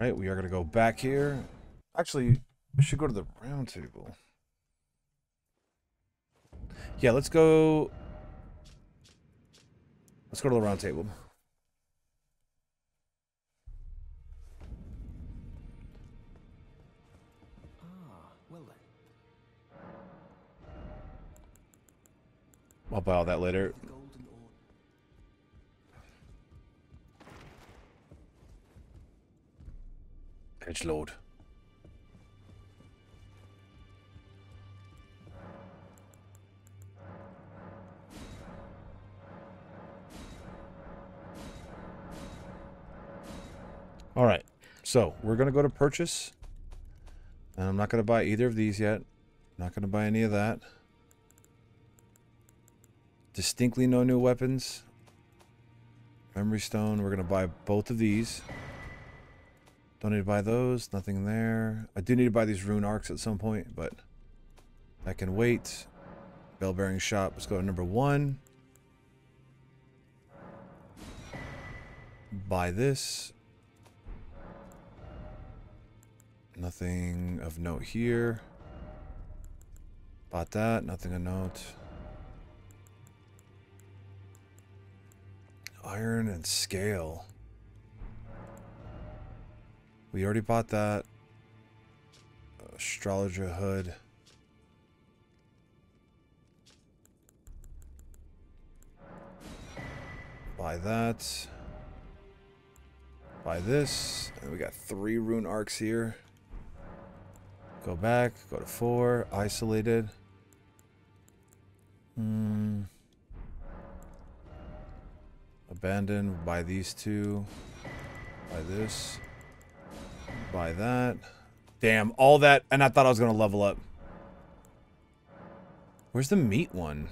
Alright, we are going to go back here. Actually, I should go to the round table. Yeah, let's go... Let's go to the round table. I'll buy all that later. Edge Lord. All right. So we're going to go to purchase. And I'm not going to buy either of these yet. Not going to buy any of that. Distinctly no new weapons. Memory stone. We're going to buy both of these. Don't need to buy those. Nothing there. I do need to buy these rune arcs at some point, but I can wait. Bell bearing shop. Let's go to number one. Buy this. Nothing of note here. Bought that. Nothing of note. Iron and scale. We already bought that. Astrologer hood. Buy that. Buy this. And we got three rune arcs here. Go back. Go to four. Isolated. Hmm. Abandon. Buy these two. Buy this. Buy that. Damn, all that, and I thought I was gonna level up. Where's the meat one?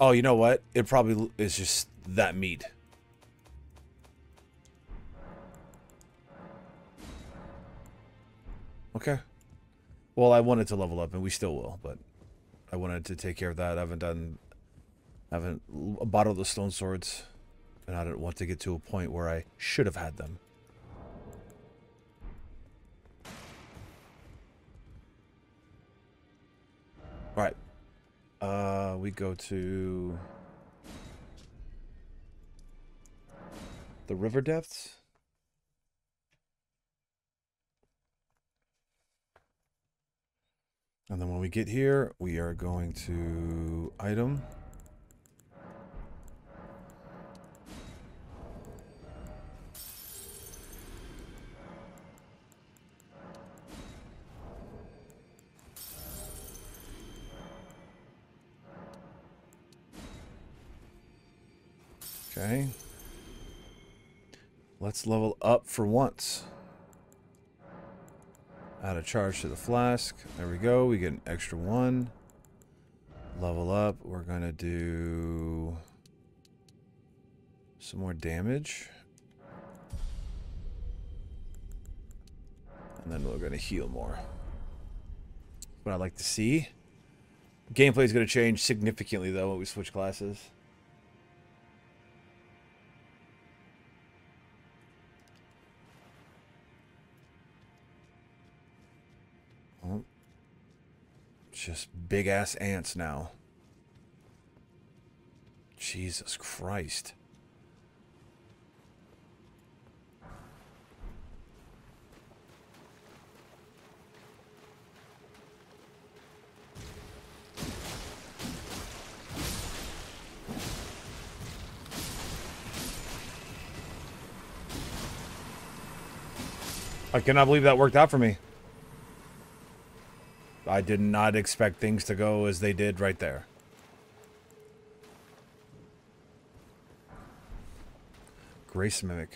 Oh, you know what? It probably is just that meat. Okay. Well, I wanted to level up, and we still will, but I wanted to take care of that. I haven't done, I haven't bottled the stone swords, and I didn't want to get to a point where I should have had them. All right. Uh, we go to the river depths. And then when we get here, we are going to item. Level up for once. Add a charge to the flask. There we go. We get an extra one. Level up. We're going to do some more damage. And then we're going to heal more. What I like to see. Gameplay is going to change significantly, though, when we switch classes. Just big ass ants now. Jesus Christ. I cannot believe that worked out for me. I did not expect things to go as they did right there. Grace Mimic.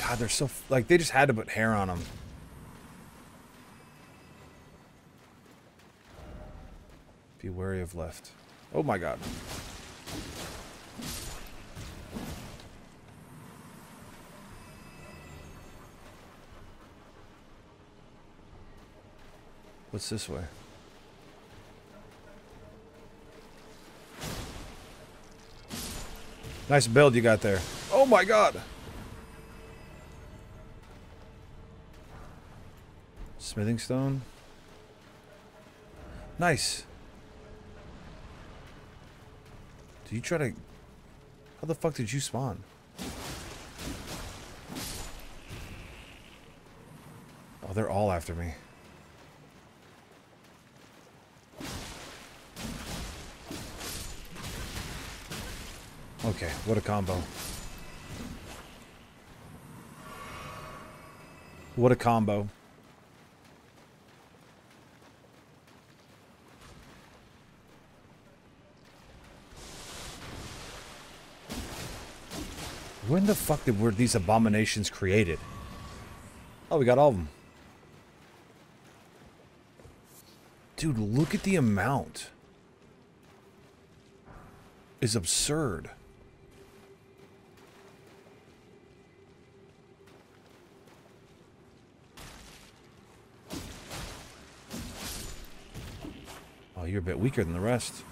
God, they're so... Like, they just had to put hair on them. Be wary of left. Oh my god. What's this way? Nice build you got there. Oh my god! Smithing stone. Nice. Do you try to... How the fuck did you spawn? Oh, they're all after me. Okay, what a combo. What a combo. When the fuck did, were these abominations created? Oh, we got all of them. Dude, look at the amount. Is absurd. You're a bit weaker than the rest.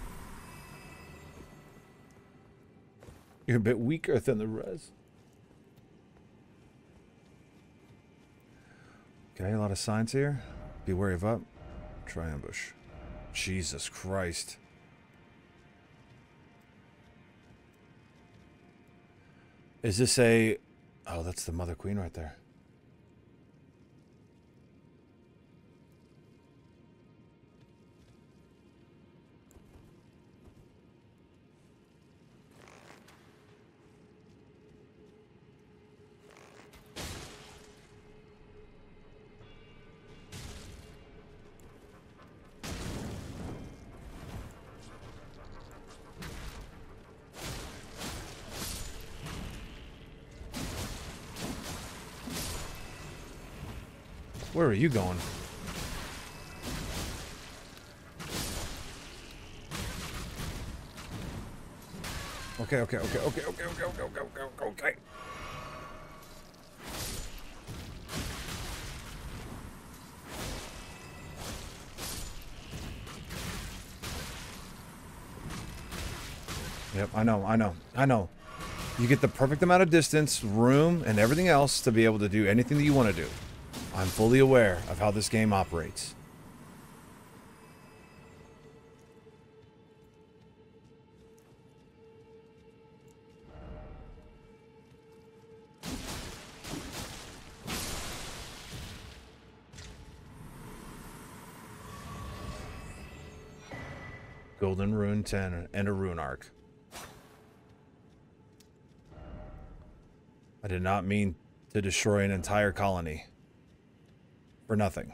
You're a bit weaker than the rest. Okay, a lot of signs here. Be wary of up. Try ambush. Jesus Christ. Is this a... Oh, that's the Mother Queen right there. Are you going? Okay, okay, okay, okay, okay, okay, okay, okay, okay, okay. Yep, I know, I know, I know. You get the perfect amount of distance, room, and everything else to be able to do anything that you want to do. I'm fully aware of how this game operates. Golden Rune 10 and a Rune Arc. I did not mean to destroy an entire colony for nothing.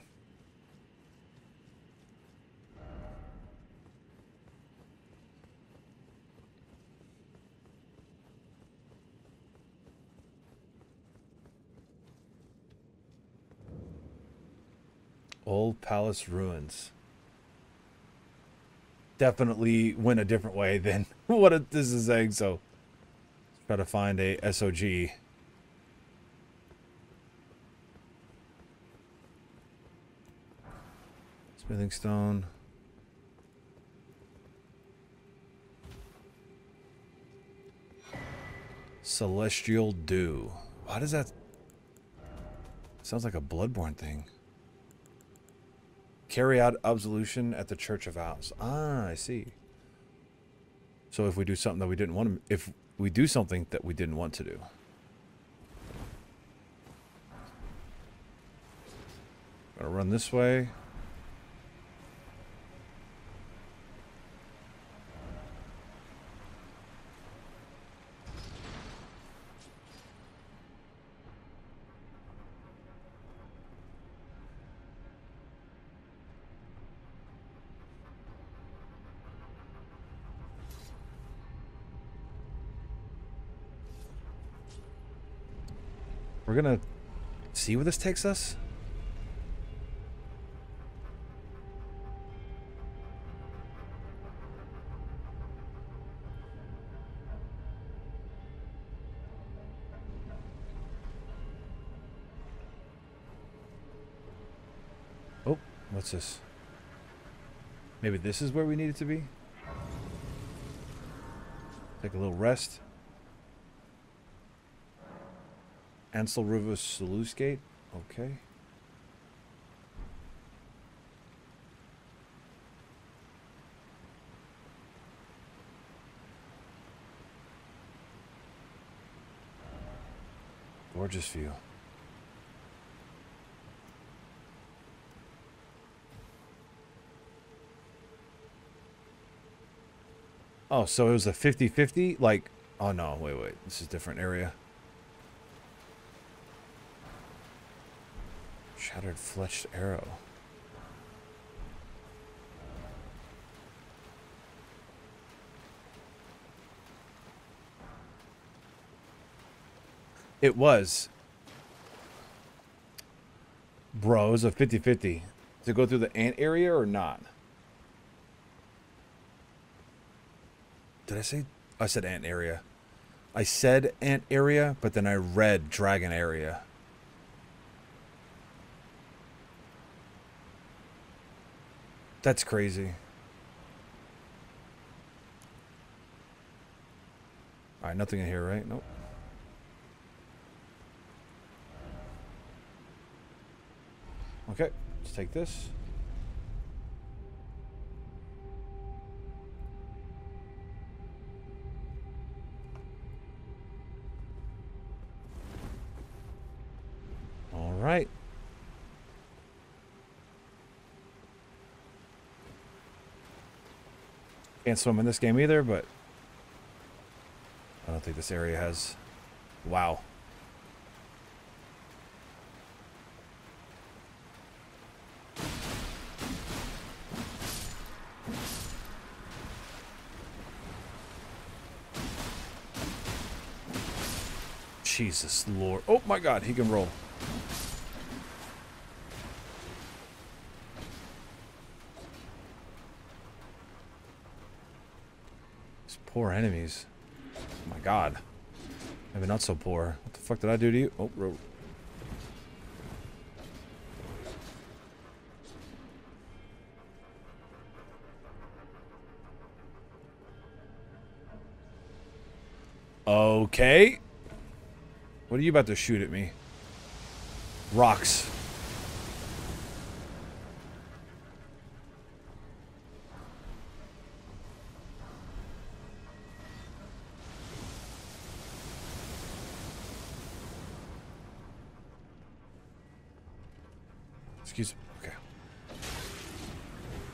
Old Palace Ruins. Definitely went a different way than what it, this is saying, so try to find a SOG. Smithing stone. Celestial Dew. Why does that... Sounds like a Bloodborne thing. Carry out absolution at the Church of Owls. Ah, I see. So if we do something that we didn't want to... If we do something that we didn't want to do. Gotta run this way. We're gonna see where this takes us. Oh, what's this? Maybe this is where we need it to be? Take a little rest. Ainsel River Sluice Gate. Okay. Gorgeous view. Oh, so it was a 50-50? Like, oh no, wait, wait. This is a different area. Shattered fletched arrow. It was. Bro, it was a 50-50. To go through the ant area or not? Did I say? I said ant area. I said ant area, but then I read dragon area. That's crazy. Alright, nothing in here, right? Nope. Okay, let's take this. Can't swim in this game either, but I don't think this area has. Wow. Jesus Lord. Oh my god, he can roll. These poor enemies. Oh my god. Maybe not so poor. What the fuck did I do to you? Oh, Okay. What are you about to shoot at me? Rocks.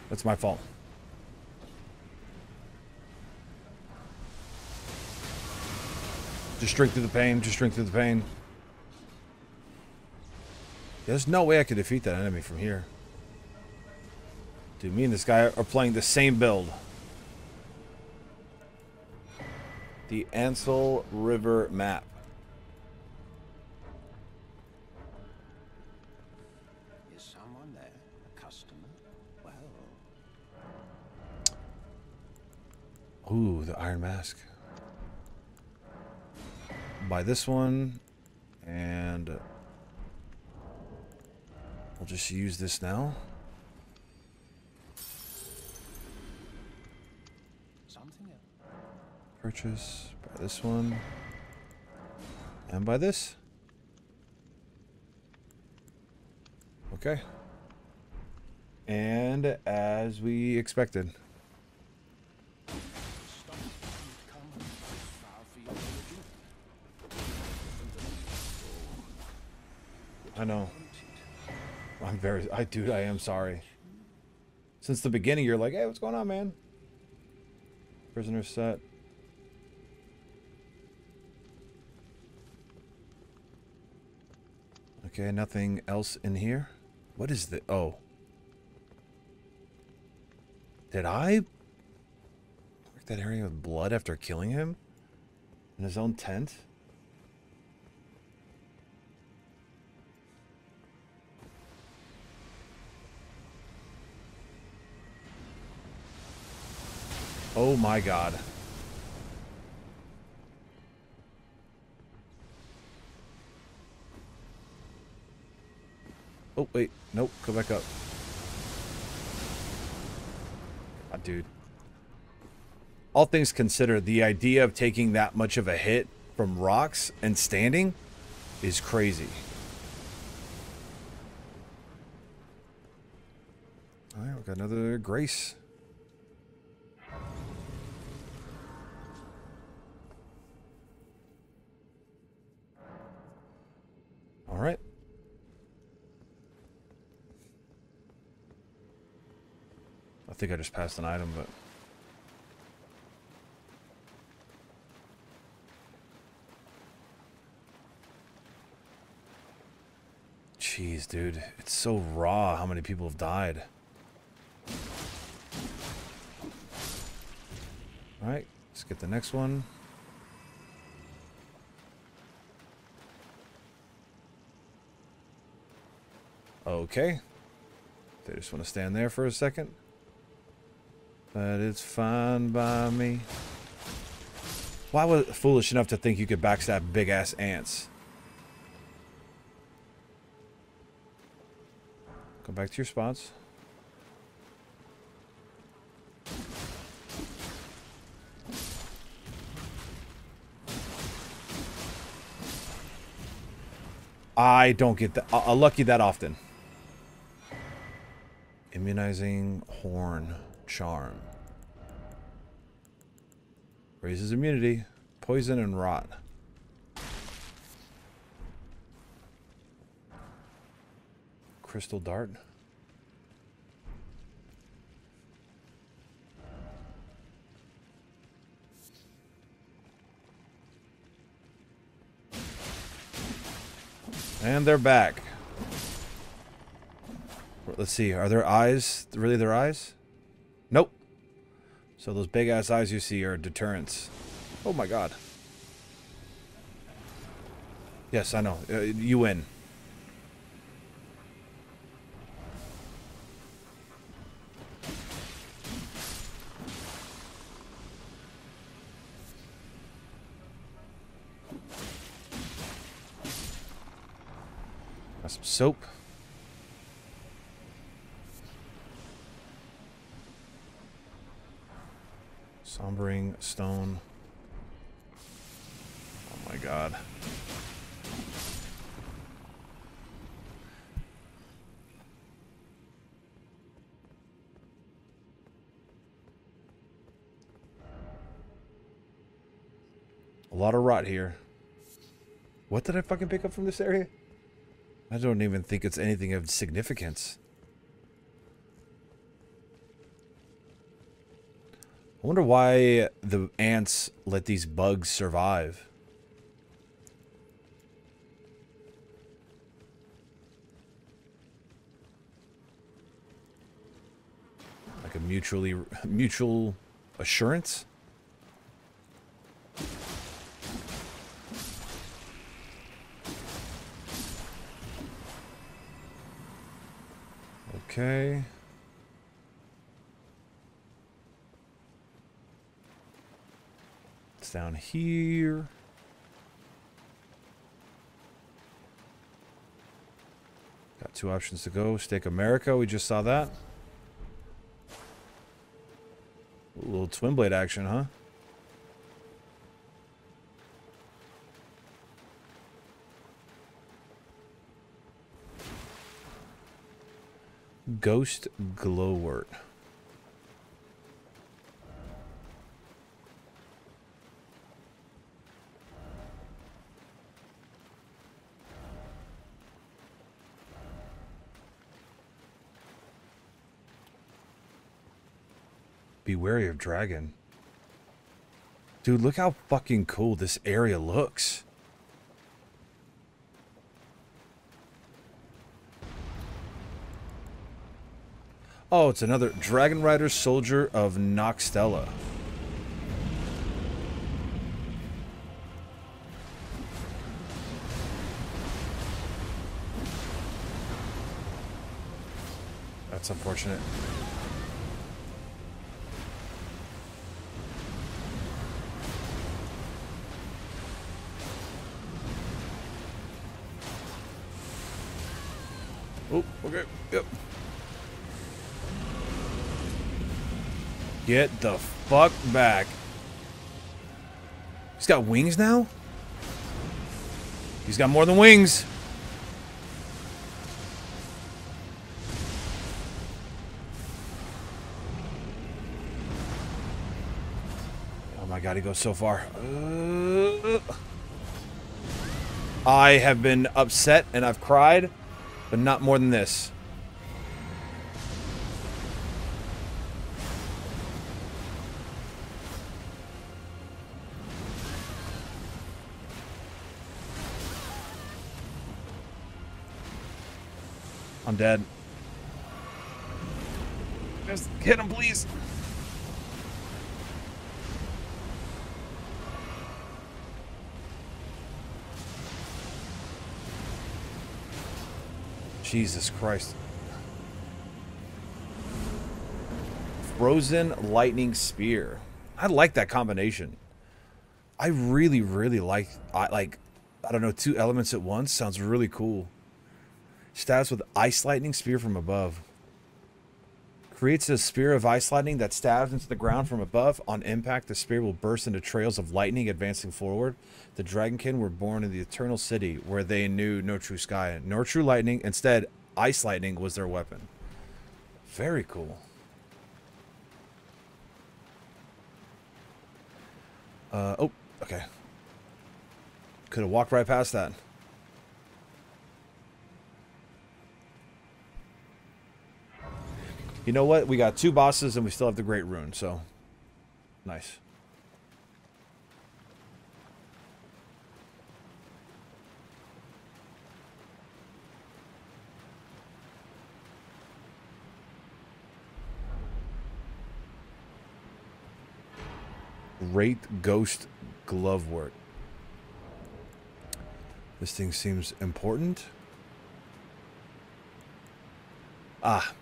That's my fault. Just drink through the pain. Just drink through the pain. There's no way I could defeat that enemy from here. Dude, me and this guy are playing the same build. The Ainsel River map. The Iron Mask. Buy this one, and we'll just use this now. something else. Purchase. Buy this one. And buy this. Okay. And as we expected. Know. I'm very I dude, I am sorry. Since the beginning you're like, hey, what's going on, man? Prisoner set. Okay, nothing else in here. What is the oh. Did I mark that area with blood after killing him? In his own tent? Oh my god. Oh, wait. Nope. Go back up. Ah, dude. All things considered, the idea of taking that much of a hit from rocks and standing is crazy. All right, we got another Grace. All right. I think I just passed an item, but... Jeez, dude. It's so raw how many people have died. Alright, let's get the next one. Okay. They just want to stand there for a second. But it's fine by me. Why was foolish enough to think you could backstab big ass ants? Go back to your spots. I don't get that. A lucky that often. Immunizing horn charm. Raises immunity. Poison and rot. Crystal dart. And they're back. Let's see. Are their eyes really their eyes? Nope. So those big ass eyes you see are deterrents. Oh my god. Yes, I know. Uh, you win. Got some soap. Sombering stone. Oh my god. A lot of rot here. What did I fucking pick up from this area? I don't even think it's anything of significance. Wonder why the ants let these bugs survive. Like a mutually mutual assurance? Okay. Down here. Got two options to go. Stake of Marika, we just saw that. A little twin blade action, huh? Ghost Glovewort. Be wary of dragon. Dude, look how fucking cool this area looks. Oh, it's another Dragon Rider Soldier of Nokstella. That's unfortunate. Get the fuck back. He's got wings now? He's got more than wings. Oh my god, he goes so far. Uh, I have been upset and I've cried, but not more than this. Dead. Just hit him, please. Jesus Christ. Frozen Lightning Spear. I like that combination. I really, really like, I like, I don't know, two elements at once. Sounds really cool. Stabs with Ice Lightning Spear from above. Creates a spear of ice lightning that stabs into the ground from above. On impact, the spear will burst into trails of lightning advancing forward. The Dragonkin were born in the Eternal City, where they knew no true sky, nor true lightning. Instead, ice lightning was their weapon. Very cool. Uh, oh, okay. Could have walked right past that. You know what? We got two bosses and we still have the Great Rune, so nice. Great Ghost Glovewort. This thing seems important. Ah,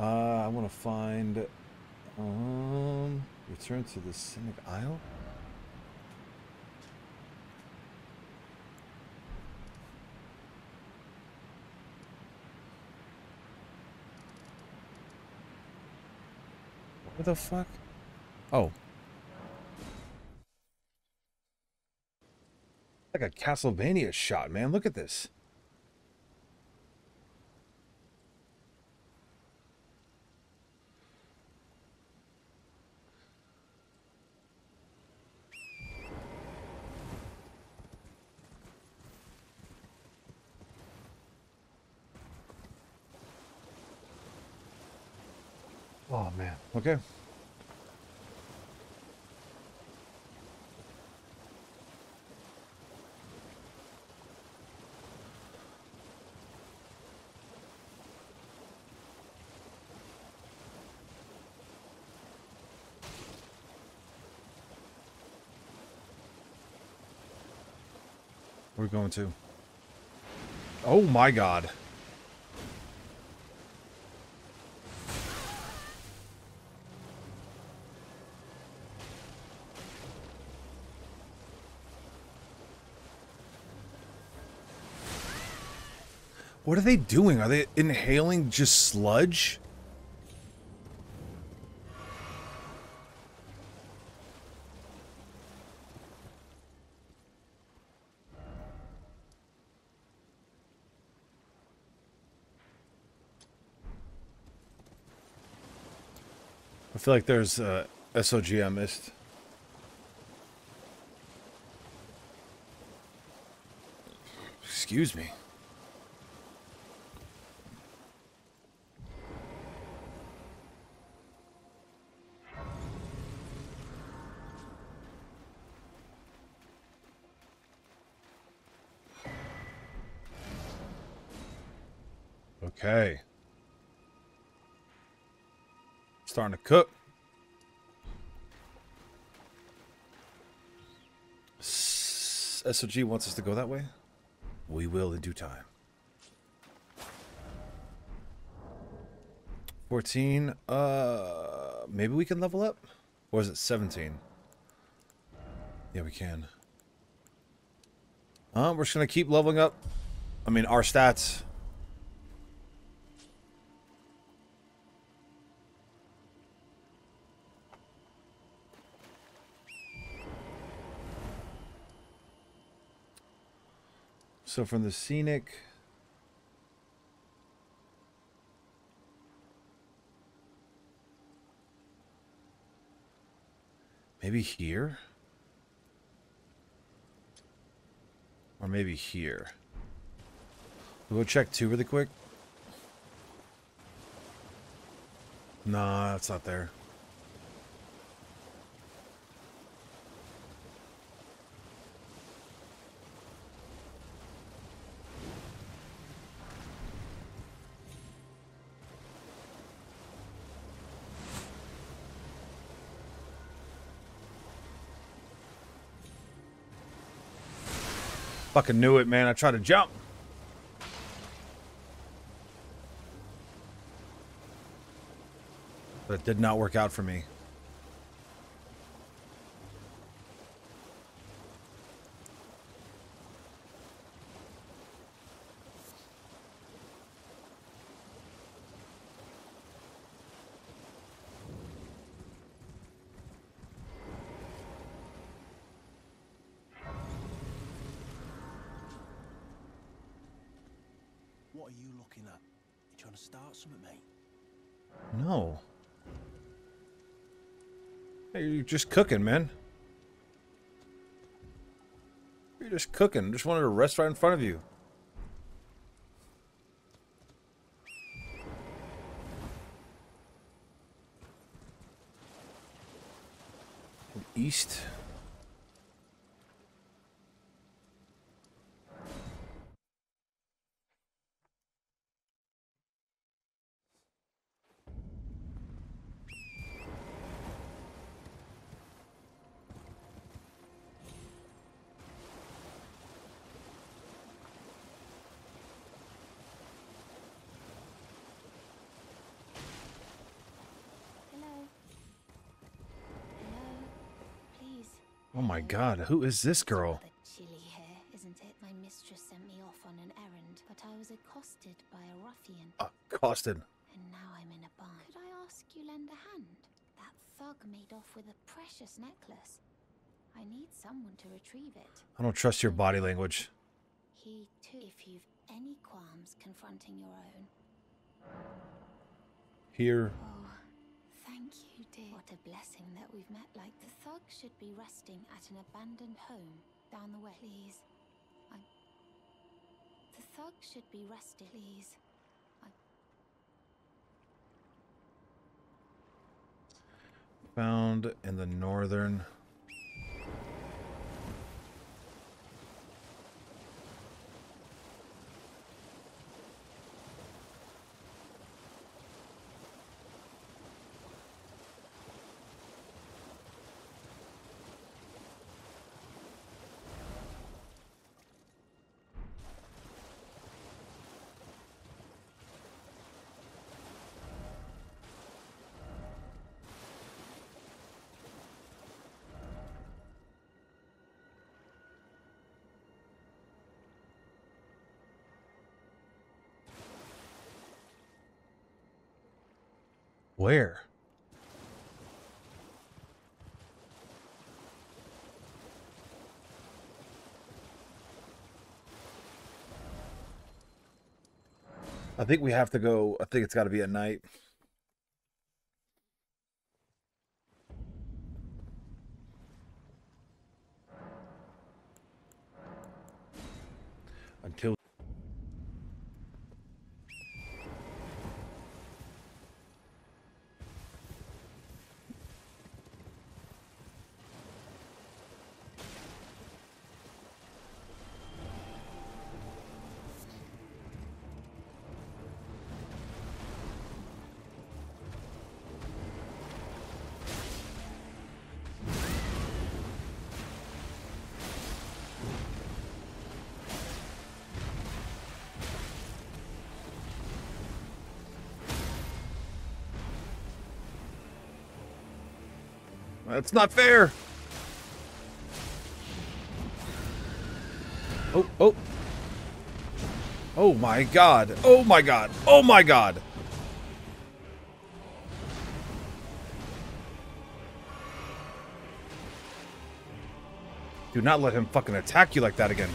Uh, I want to find. Um, return to the Scenic Isle. What the fuck? Oh. Like a Castlevania shot, man. Look at this. Oh man. Okay. We're going to. Oh my god. What are they doing? Are they inhaling just sludge? I feel like there's uh, SOG I missed. Excuse me. Okay. Starting to cook. SOG wants us to go that way. We will in due time. 14. Uh, maybe we can level up? Or is it 17? Yeah, we can. Uh, we're just gonna keep leveling up. I mean, our stats. So from the scenic. Maybe here? Or maybe here. We'll go check two really quick. Nah, it's not there. Fucking knew it, man. I tried to jump. But it did not work out for me. Just cooking, man. You're just cooking. Just wanted to rest right in front of you. East. Hello. Hello. Please. Oh my god, who is this girl? The chilly hair, isn't it? My mistress sent me off on an errand, but I was accosted by a ruffian, Uh, Costed. and now I'm in a bind. Could I ask you lend a hand? That thug made off with a precious necklace. I need someone to retrieve it. I don't trust your body language. He too. If you've any qualms confronting your own. Here. Oh, thank you, dear. What a blessing that we've met like the thug should be resting at an abandoned home down the way. Please. I. The thug should Found in the northern. Where? I think we have to go. I think it's got to be at night. That's not fair. Oh, oh. Oh my god. Oh my god. Oh my god. Do not let him fucking attack you like that again.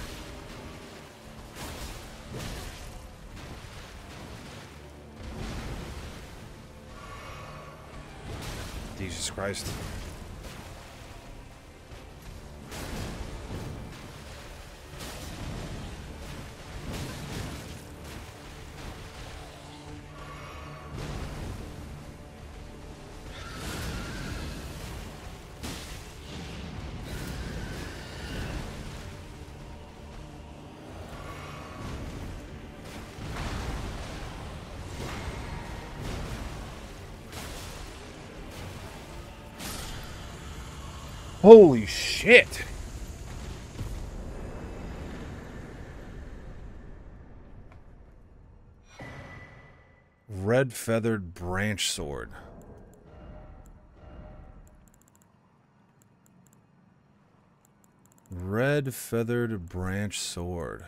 Jesus Christ. Shit. Red feathered branch sword. Red feathered branch sword.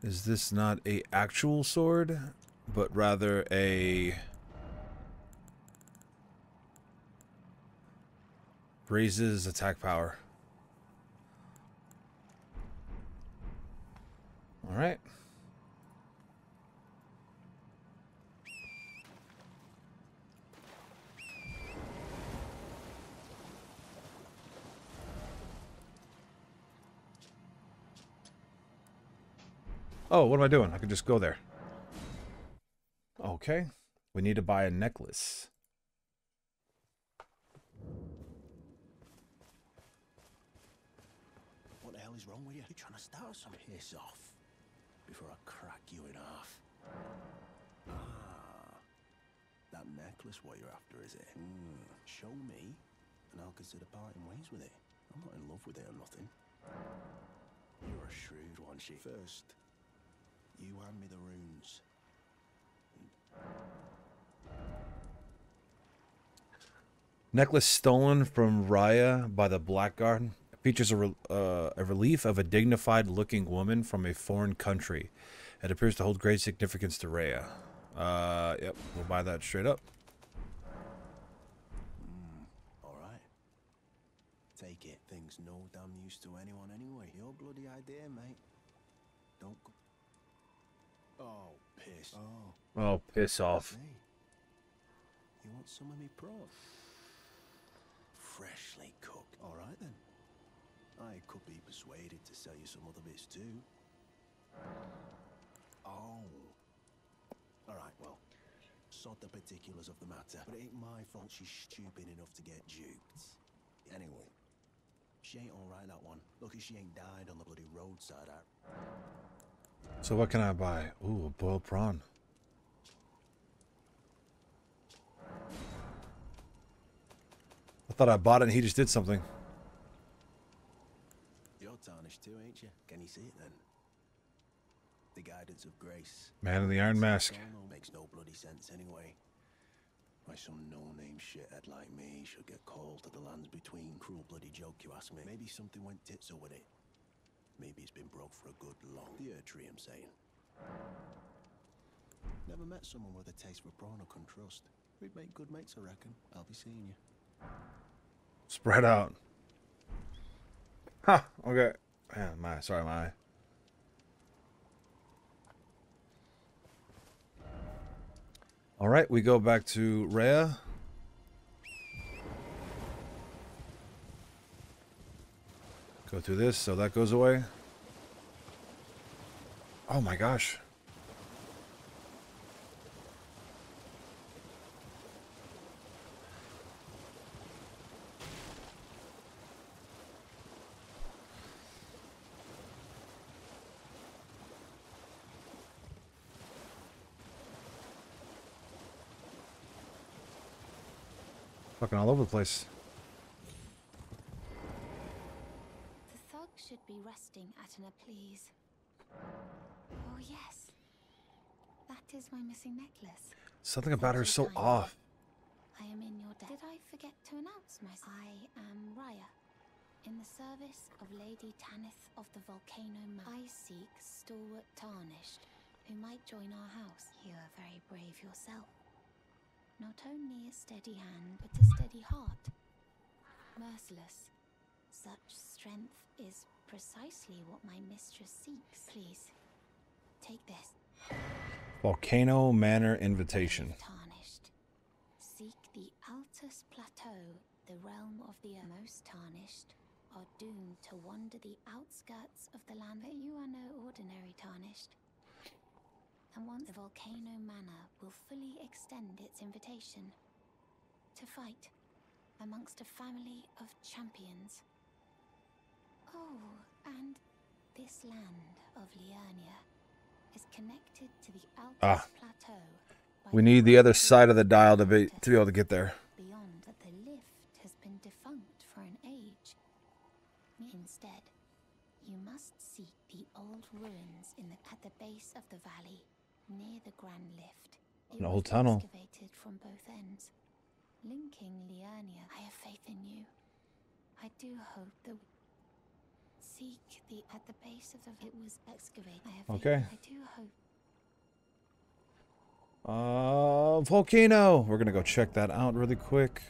Is this not a actual sword, but rather a raises attack power? All right. Oh, what am I doing? I can just go there. Okay. We need to buy a necklace. What the hell is wrong with you? You trying to start some piss off before I crack you in half? Ah, that necklace what you're after, is it? Hmm. Show me, and I'll consider parting ways with it. I'm not in love with it or nothing. You're a shrewd one, she. First, you hand me the runes. Necklace stolen from Rya by the Blackguard. It features a, re- uh, a relief of a dignified looking woman from a foreign country. It appears to hold great significance to Rya. Uh, yep, we'll buy that straight up. All right. Take it. Things no damn use to anyone anyway. Your bloody idea, mate. Don't go. Oh, piss. Oh, Oh, piss off. hey. You want some of me prawn? Freshly cooked. All right then. I could be persuaded to sell you some other bits too. Oh. All right, well, sod the particulars of the matter. But it ain't my fault she's stupid enough to get duped. Anyway, she ain't all right, that one. Lucky she ain't died on the bloody roadside. So what can I buy? Ooh, a boiled prawn. I thought I bought it and he just did something. Tarnished too, ain't you? Can you see it then? The guidance of grace. Man in the Iron Mask. Makes no bloody sense anyway. Why some no-name shithead like me should get called to the lands between. Cruel bloody joke, you ask me. Maybe something went titso with it. Maybe it's been broke for a good long. The tree, I'm saying. Never met someone with a taste for prawn I can trust. We'd make good mates, I reckon. I'll be seeing you. Spread out. Huh, okay. Man, my, sorry, my. All right, we go back to Rya. Go through this, so that goes away. Oh my gosh. Fucking all over the place. The thug should be resting at an please. Oh yes. That is my missing necklace. Something about her is so off. I am in your debt. Did I forget to announce myself? I am Rya, in the service of Lady Tanith of the Volcano Manor. I seek stalwart tarnished, who might join our house. You are very brave yourself. Not only a steady hand, but a steady heart. Merciless. Such strength is precisely what my mistress seeks. Please, take this. Volcano Manor invitation. Tarnished. Seek the Altus Plateau, the realm of the most tarnished, are doomed to wander the outskirts of the land. But you are no ordinary tarnished. And once the Volcano Manor will fully extend its invitation to fight amongst a family of champions. Oh, and this land of Liurnia is connected to the Alps Ah. Plateau. We need the other side of the dial to be to be able to get there. Beyond that, the lift has been defunct for an age. Instead, you must seek the old ruins in the, at the base of the valley, near the Grand Lift. An old tunnel. excavated from both ends, linking Liurnia. I have faith in you. I do hope that. Seek the at the base of the. It was excavated. I have faith. Okay. I do hope. Uh, volcano. We're gonna go check that out really quick.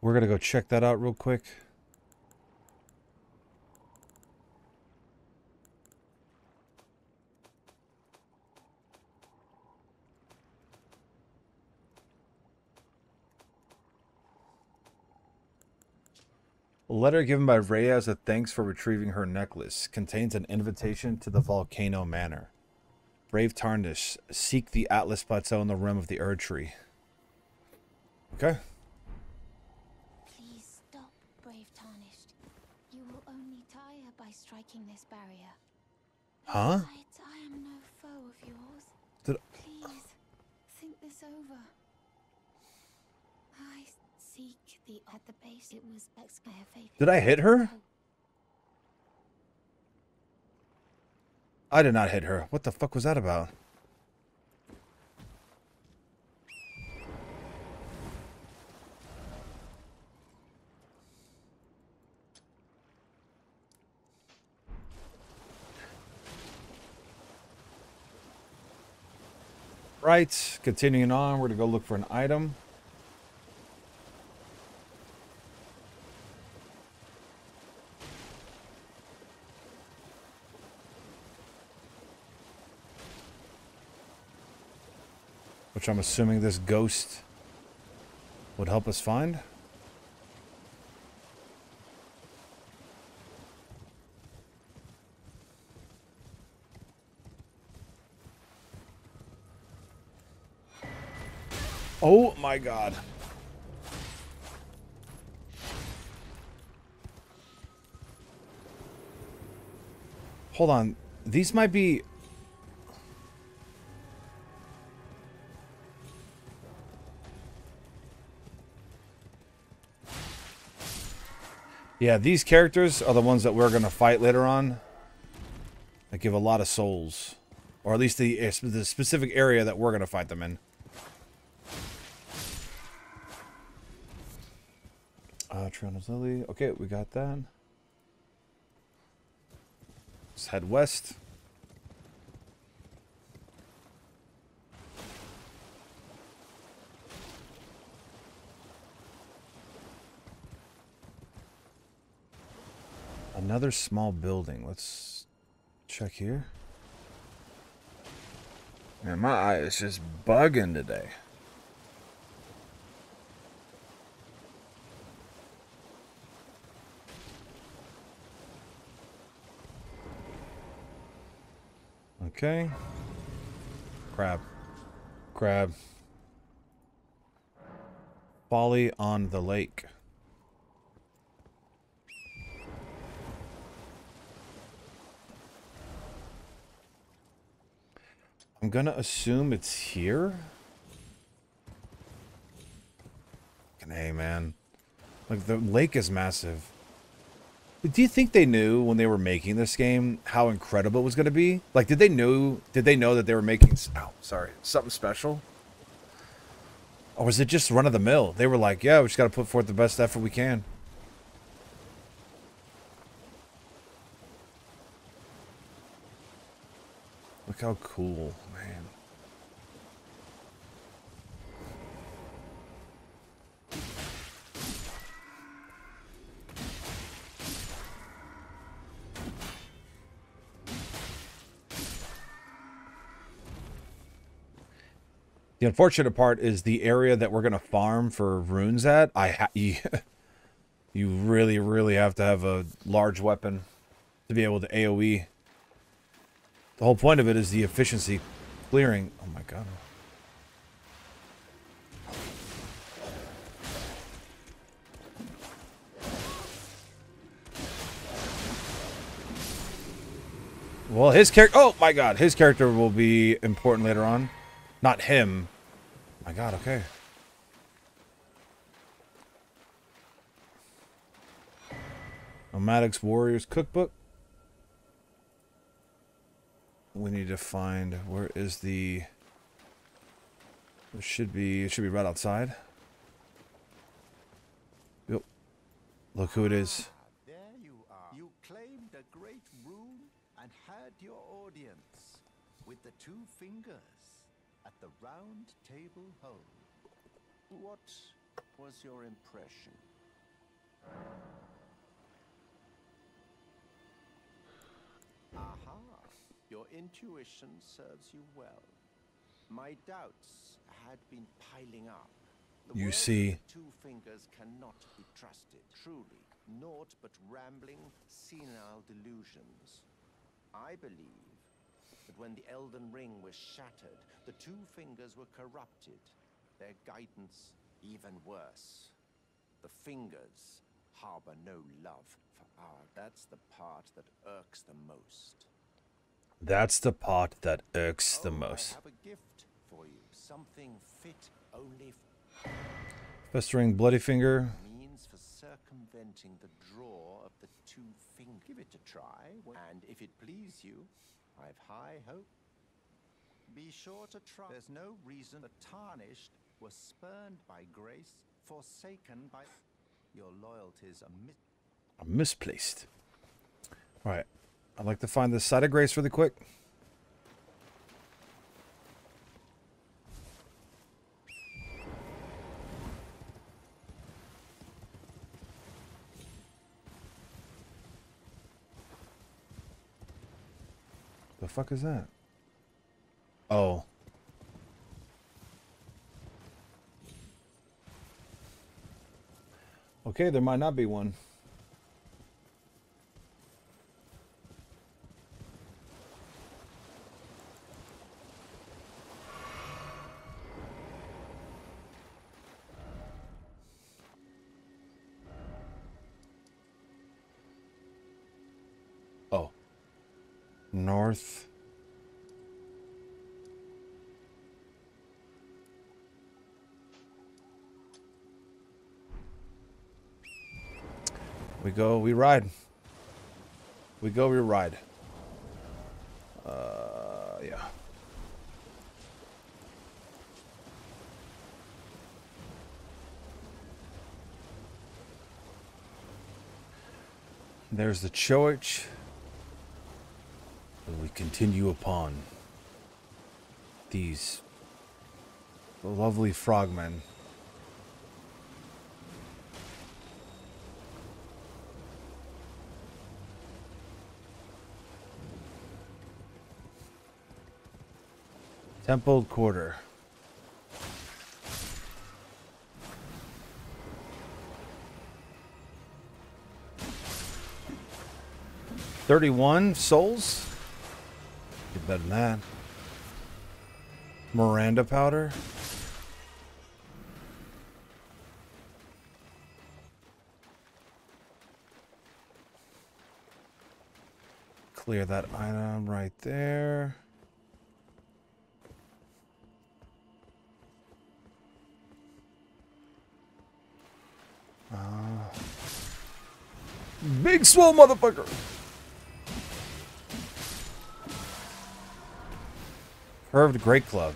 We're gonna go check that out real quick. A letter given by Rya as a thanks for retrieving her necklace contains an invitation to the Volcano Manor. Brave Tarnish, seek the Altus Plateau in the rim of the Erd Tree. Okay. Please stop, brave tarnished. You will only tire by striking this barrier. Huh? Besides, I am no foe of yours. Did Please, think this over. I seek the at the base. It was ex- I have faith. Did I hit her? I did not hit her. What the fuck was that about? Right, continuing on, we're gonna go look for an item. Which I'm assuming this ghost would help us find. Oh my god. Hold on. These might be Yeah, these characters are the ones that we're going to fight later on. That give a lot of souls. Or at least the, the specific area that we're going to fight them in. Uh, Trina's Lily. Okay, we got that. Let's head west. Another small building. Let's check here. Man, my eye is just bugging today. Okay. Crab. Crab. Folly on the lake. I'm gonna assume it's here. A, man. Like, the lake is massive. Do you think they knew when they were making this game how incredible it was going to be? Like, did they know? Did they know that they were making? Oh, sorry, something special. Or was it just run of the mill? They were like, "Yeah, we just got to put forth the best effort we can." Look how cool, man. The unfortunate part is the area that we're gonna farm for runes at. I ha- you, you really, really have to have a large weapon to be able to AOE. The whole point of it is the efficiency clearing. Oh my god. Well, his character. Oh my god, his character will be important later on. Not him. My god, okay. Nomadics Warriors Cookbook. We need to find where is the it should be it should be right outside. Yep. Look who it is. There you are. You claimed a great rune and had your audience with the two fingers at the round table home. What was your impression? Aha! Your intuition serves you well. My doubts had been piling up. The You see- Two fingers cannot be trusted, truly. Naught but rambling, senile delusions. I believe that when the Elden Ring was shattered, the two fingers were corrupted. Their guidance even worse. The fingers harbor no love for our. That's the part that irks the most. That's the part that irks the Oh, most. I have a gift for you. Something fit only Festering Bloody Finger. means for circumventing the draw of the two fingers. Give it a try, and if it please you, I've high hope. Be sure to try. There's no reason the tarnished were spurned by grace, forsaken by your loyalties are mis- misplaced. All right. I'd like to find the site of grace really quick. Fuck is that? Oh. Okay, there might not be one. Oh. North. We go, we ride. We go, we ride. Uh, yeah. There's the church that we continue upon. These lovely frogmen. Temple Quarter. Thirty-one souls. Better than that. Miranda powder. Clear that item right there. Uh, big swole motherfucker. Curved Great Club.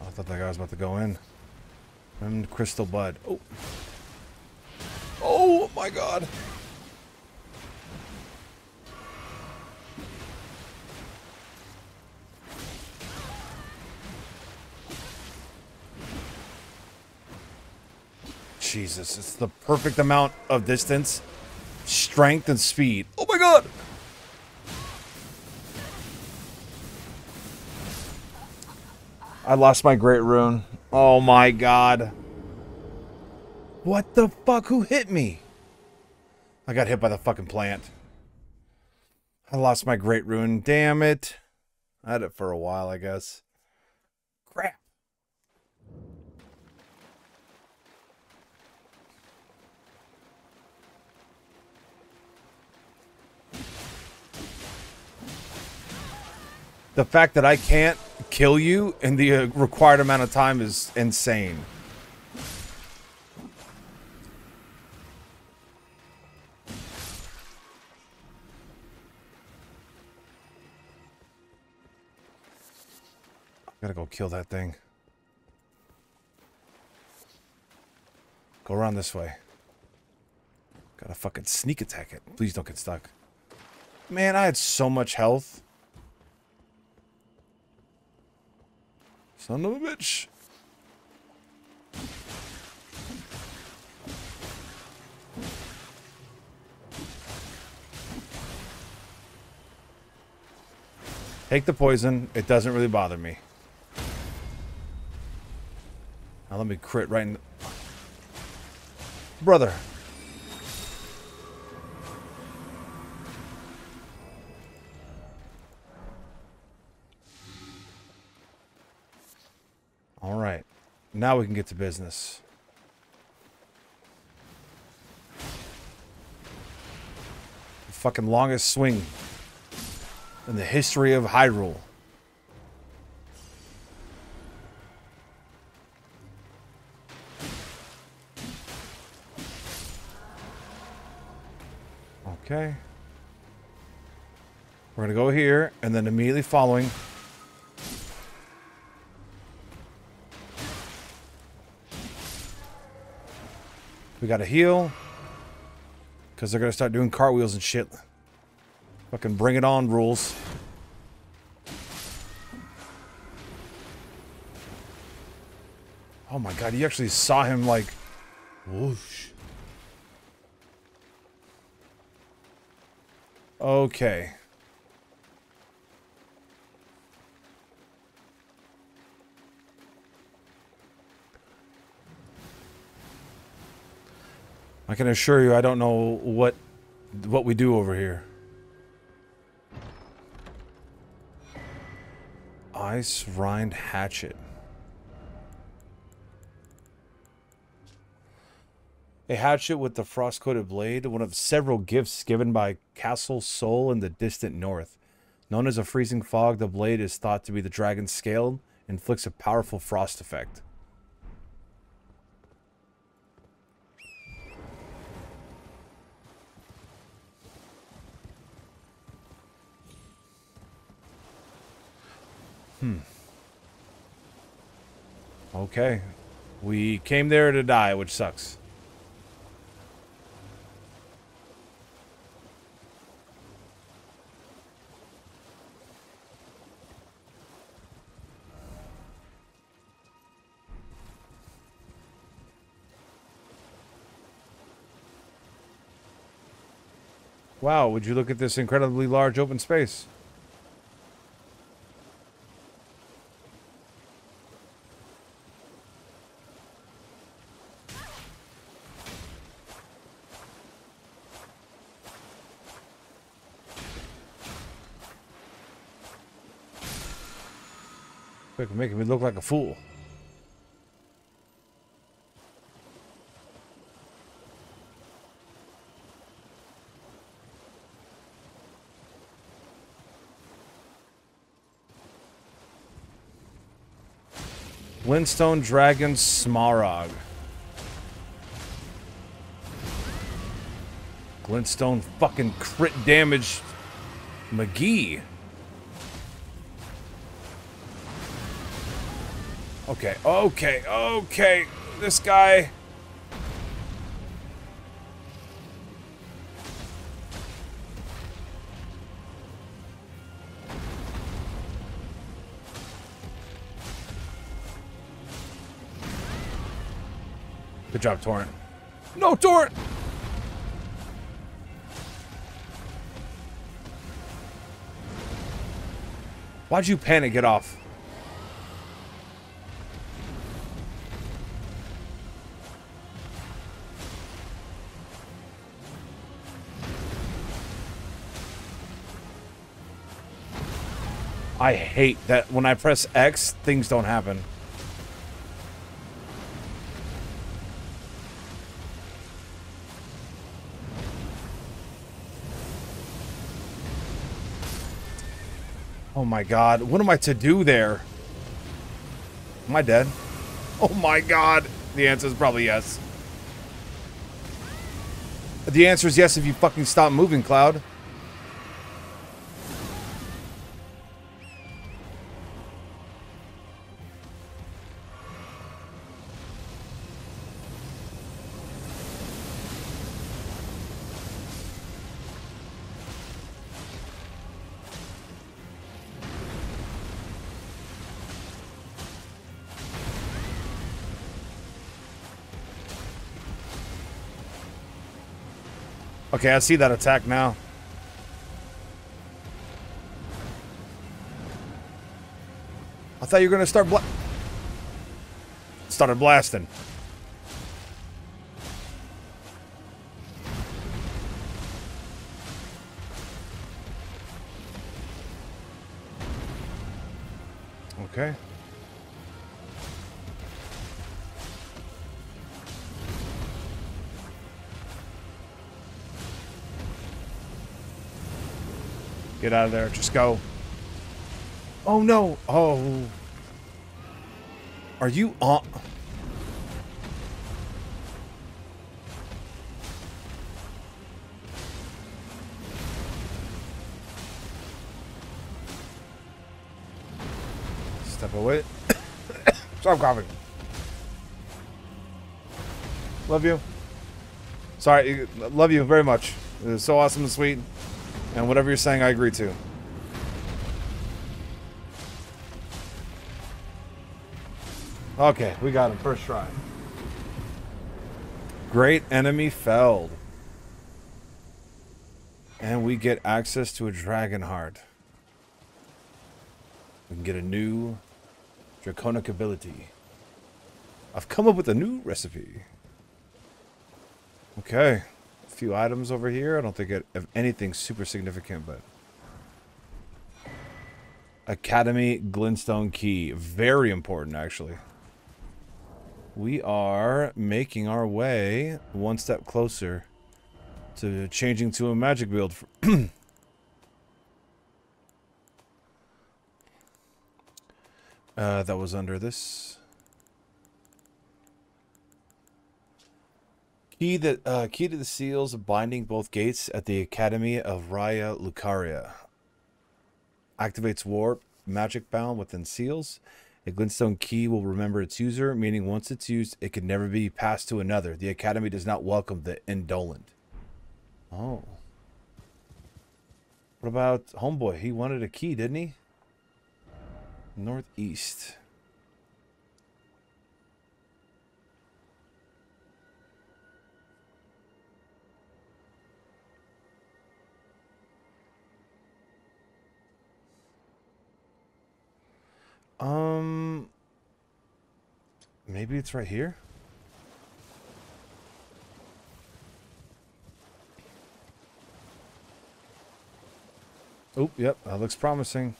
I thought that guy was about to go in. And Crystal Bud. Oh. Oh my god. Jesus, it's the perfect amount of distance, strength, and speed. Oh my god! I lost my great rune. Oh my god. What the fuck? Who hit me? I got hit by the fucking plant. I lost my great rune. Damn it. I had it for a while, I guess. The fact that I can't kill you in the uh, required amount of time is insane. Gotta go kill that thing. Go around this way. Gotta fucking sneak attack it. Please don't get stuck. Man, I had so much health. Son of a bitch. Take the poison. It doesn't really bother me. Now let me crit right in the... Brother. All right. Now we can get to business. The fucking longest swing in the history of Hyrule. Okay. We're going to go here, and then immediately following... We got to heal. Because they're to start doing cartwheels and shit. Fucking bring it on rules. Oh my god, you actually saw him like... Whoosh. Okay. I can assure you I don't know what what we do over here. Ice Rind Hatchet. A hatchet with the frost-coated blade, one of several gifts given by Castle Sol in the distant north. Known as a freezing fog, the blade is thought to be the dragon's scale, inflicts a powerful frost effect. Okay. We came there to die, which sucks. Wow, would you look at this incredibly large open space? Quick, making me look like a fool. Glintstone Dragon Smaragd. Glintstone fucking crit damage McGee. Okay, okay, okay. This guy. Good job, Torrent. No, Torrent! Why'd you panic? Get off. I hate that when I press X, things don't happen. Oh my god, what am I to do there? Am I dead? Oh my god. The answer is probably yes. The answer is yes if you fucking stop moving, Kloud. Okay, I see that attack now. I thought you were gonna start bla- started blasting. Okay. Get out of there. Just go. Oh, no. Oh. Are you on... Step away. Stop coughing. Love you. Sorry. Love you very much. It was so awesome and sweet. And whatever you're saying, I agree to. Okay, we got him. First try. Great enemy felled. And we get access to a dragon heart. We can get a new draconic ability. I've come up with a new recipe. Okay few items over here. I don't think it, of anything super significant, but... Academy Glintstone Key. Very important, actually. We are making our way one step closer to changing to a magic build. uh, that was under this. Key that uh, key to the seals binding both gates at the Academy of Raya Lucaria. Activates warp magic bound within seals. A glintstone key will remember its user, meaning once it's used, it can never be passed to another. The Academy does not welcome the indolent. Oh. What about Homeboy? He wanted a key, didn't he? Northeast. Um, maybe it's right here. Oh, yep, that looks promising.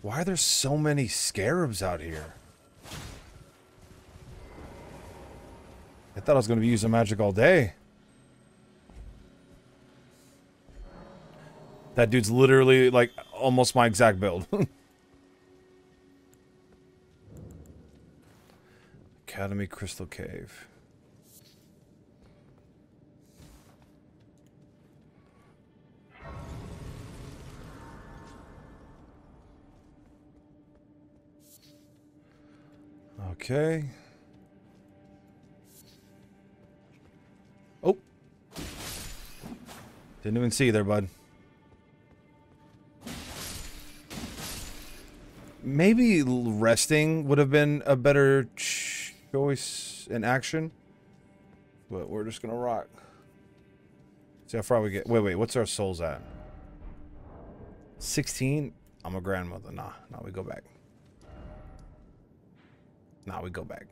Why are there so many scarabs out here? I thought I was going to be using magic all day. That dude's literally like almost my exact build. Academy Crystal Cave. Okay. Oh. Didn't even see you there, bud. Maybe resting would have been a better choice in action. But we're just gonna rock. See how far we get. Wait, wait, what's our souls at? 16? I'm a grandmother. Nah, nah, we go back. Nah, we go back.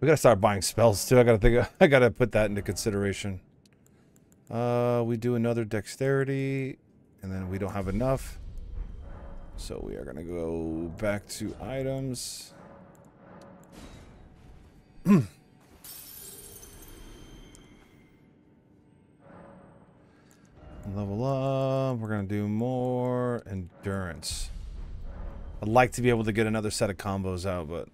We gotta start buying spells too. I gotta think. I gotta put that into consideration. Uh, we do another dexterity, and then we don't have enough. So we are gonna go back to items. Level up. We're gonna do more endurance. I'd like to be able to get another set of combos out, but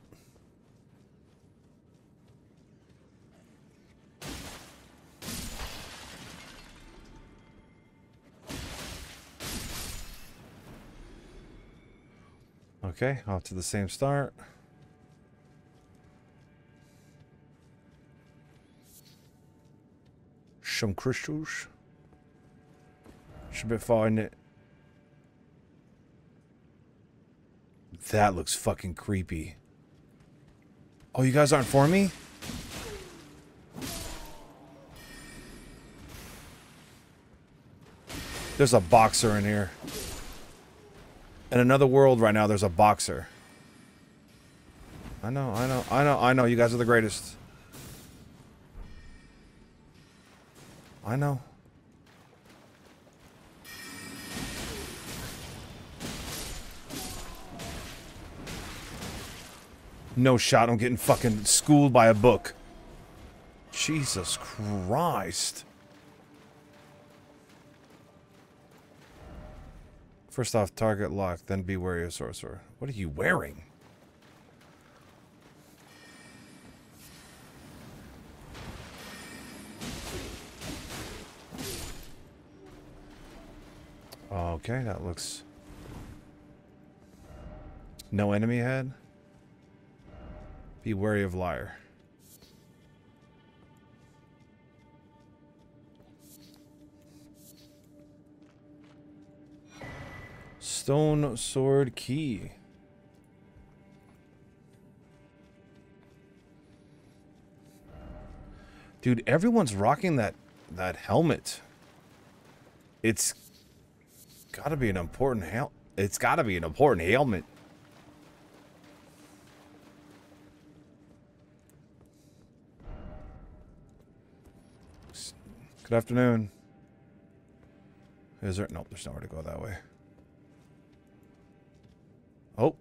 Okay, off to the same start. Some crystals. Should be fine. it. That looks fucking creepy. Oh, you guys aren't for me? There's a boxer in here. In another world right now, there's a boxer. I know, I know, I know, I know. You guys are the greatest. I know. No shot. I'm getting fucking schooled by a book. Jesus Christ. First off, target locked, then be wary of sorcerer. What are you wearing? Okay, that looks... No enemy head? Be wary of liar. Stone sword key. Dude, everyone's rocking that that helmet. It's got to be an important hel It's got to be an important helmet. Good afternoon. Is there? Nope, there's nowhere to go that way. Oh.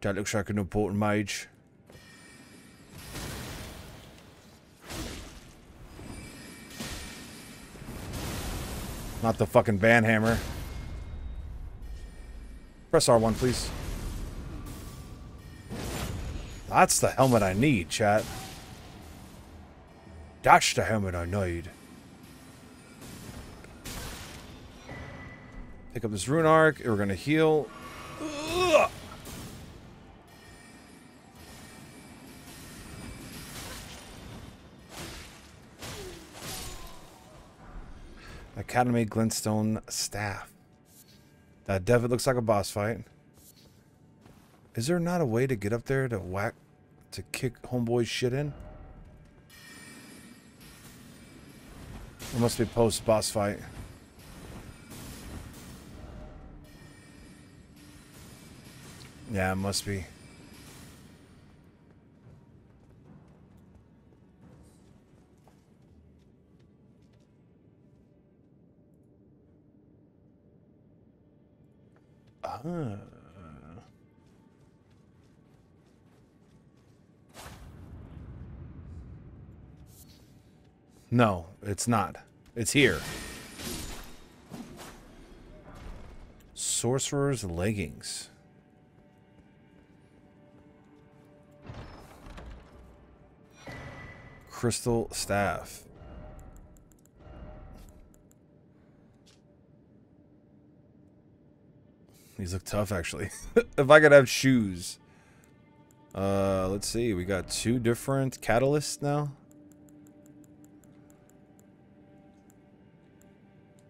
That looks like an important mage. Not the fucking banhammer. Press R1, please. That's the helmet I need, chat. That's the helmet I need. Pick up this rune arc. We're going to heal. Academy Glintstone Staff. That Devitt looks like a boss fight. Is there not a way to get up there to whack, to kick homeboy's shit in? It must be post boss fight. Yeah, it must be. Huh. No, it's not. It's here. Sorcerer's leggings. Crystal staff. These look tough, actually. if I could have shoes. Uh, let's see. We got two different catalysts now.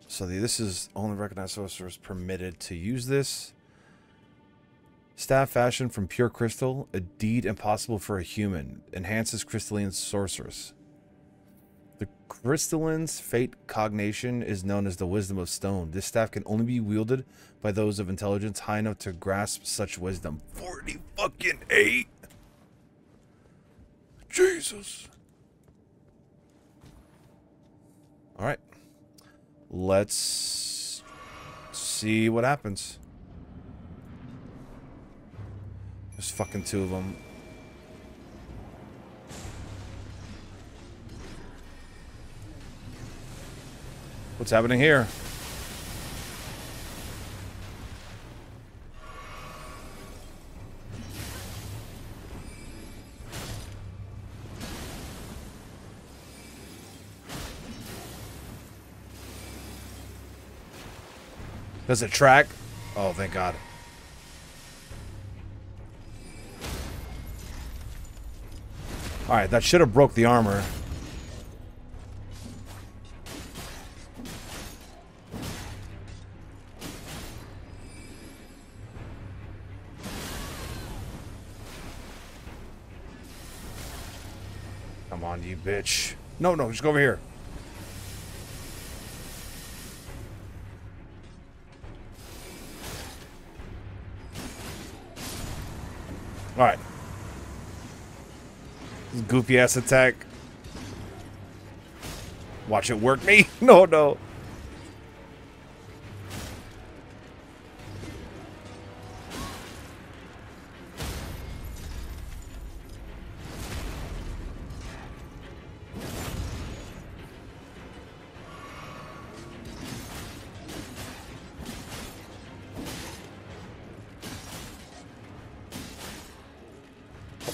So the, this is only recognized sorcerers permitted to use this. Staff fashioned from pure crystal, a deed impossible for a human, enhances crystalian sorceress. Crystalians' fate cognation is known as the wisdom of stone. This staff can only be wielded by those of intelligence high enough to grasp such wisdom. 40 fucking 8. Jesus. All right. Let's see what happens. There's fucking two of them. What's happening here? Does it track? Oh, thank God. Alright, that should have broke the armor. On, you bitch. No, no, just go over here. Alright. Goofy ass attack. Watch it work me. No, no.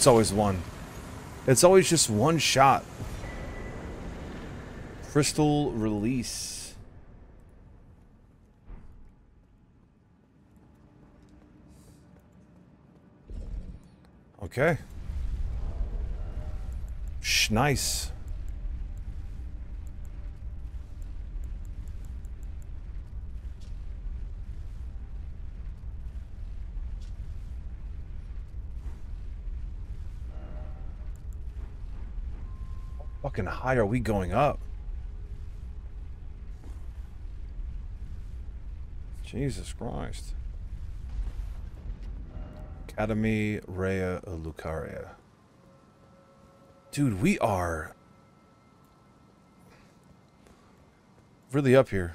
It's always one. It's always just one shot. Crystal release. Okay. Nice. Fucking high are we going up? Jesus Christ. Academy Raya Lucaria. Dude, we are really up here.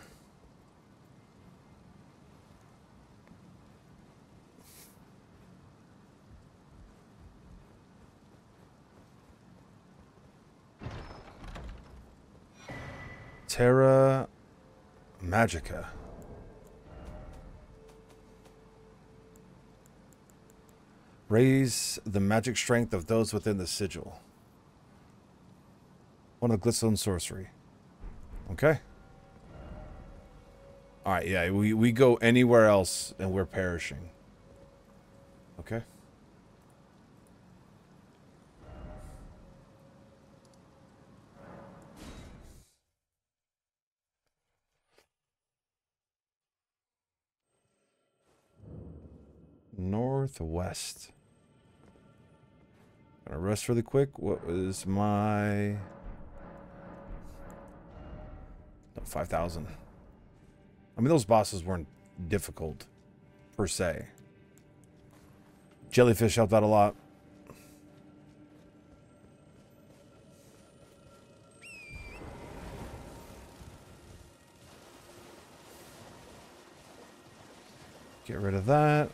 Magica. Raise the magic strength of those within the sigil. One of the glintstone sorcery. Okay. Alright, yeah, we, we go anywhere else and we're perishing. Okay. Northwest. Gonna rest really quick. What was my... No, 5,000. I mean, those bosses weren't difficult, per se. Jellyfish helped out a lot. Get rid of that.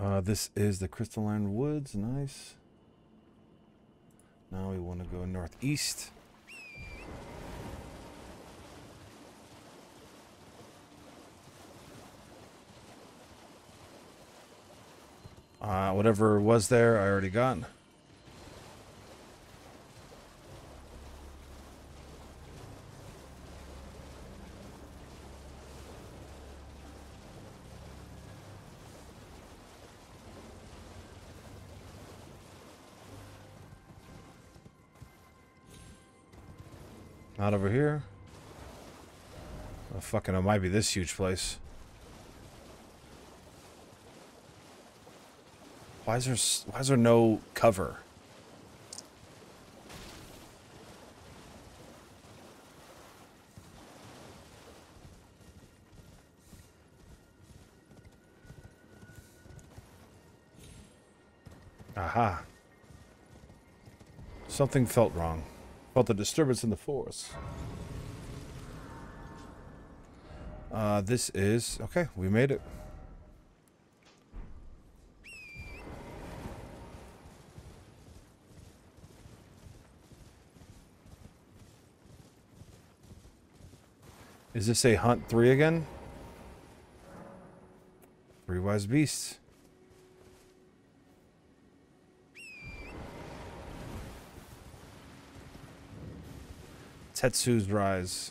Uh, this is the Crystalline Woods. Nice. Now we want to go northeast. Uh, whatever was there, I already got. Not over here. Oh, fucking, it might be this huge place. Why is there why is there no cover? Aha. Something felt wrong. Felt the disturbance in the force. Uh, this is okay. We made it. Is this a hunt three again? Three wise beasts. Testu's rise.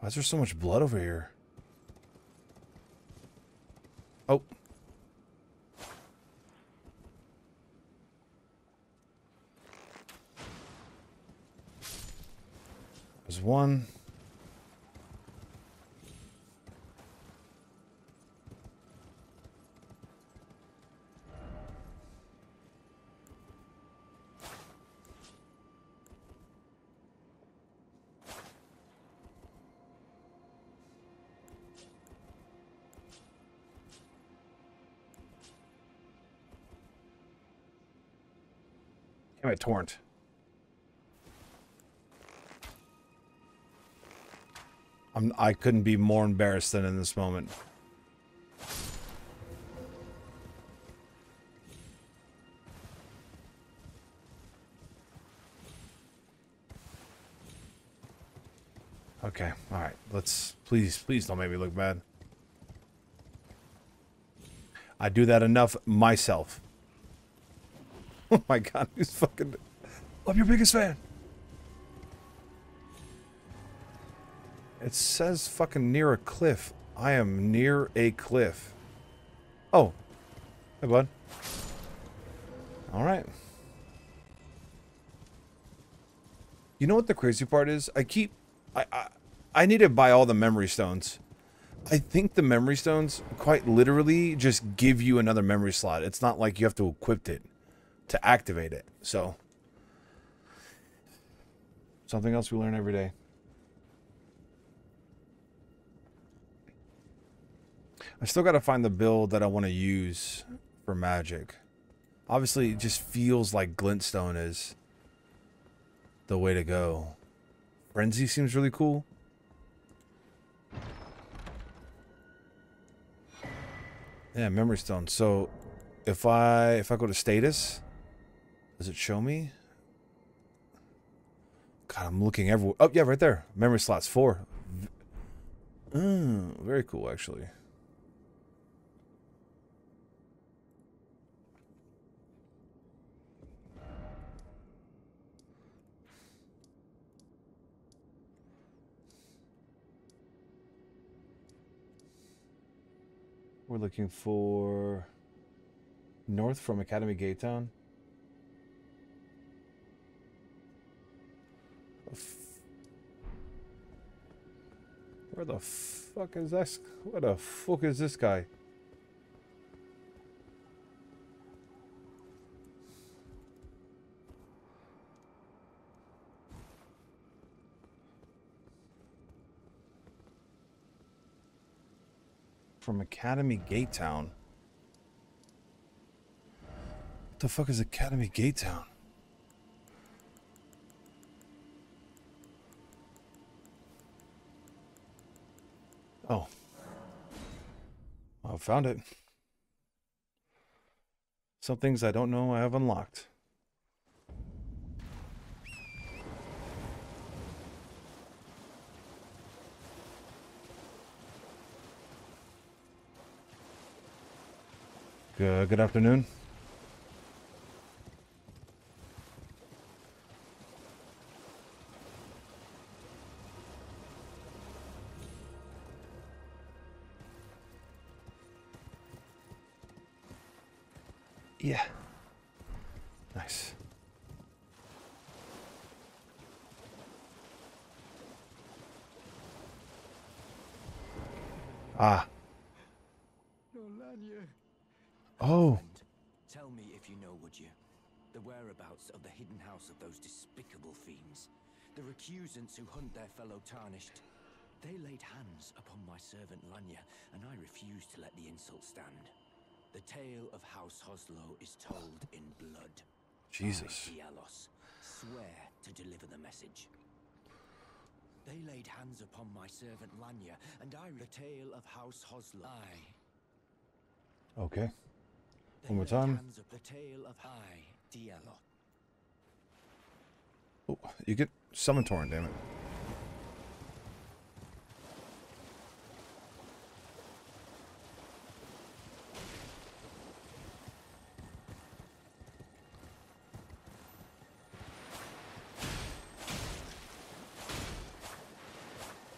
Why is there so much blood over here? Oh. There's one. Torrent. I'm, I couldn't be more embarrassed than in this moment. Okay, alright. Let's... Please, please don't make me look bad. I do that enough myself. Oh my god, who's fucking... I'm your biggest fan. It says fucking near a cliff. I am near a cliff. Oh. Hey, bud. Alright. You know what the crazy part is? I keep... I, I, I need to buy all the memory stones. I think the memory stones quite literally just give you another memory slot. It's not like you have to equip it to activate it. So, something else we learn every day. I still got to find the build that I want to use for magic. Obviously, it just feels like glintstone is the way to go. Frenzy seems really cool. Yeah, memory stone. So, if I if I go to status, does it show me? God, I'm looking everywhere. Oh, yeah, right there. Memory slots four. Mm, very cool, actually. We're looking for north from Academy Gate Town. Where the fuck is this? Where the fuck is this guy? From Academy Gate Town. What the fuck is Academy Gate Town? Oh. I've found it. Some things I don't know I have unlocked. Good, good afternoon. Recusants who hunt their fellow tarnished. They laid hands upon my servant Lanya, and I refused to let the insult stand. The tale of House Hoslow is told in blood. Jesus. I, Diallos, swear to deliver the message. They laid hands upon my servant Lanya, and I the tale of House Hoslow. I Okay. they One more time. hands up the tale of I, Diallo. You get summon torrent, damn it.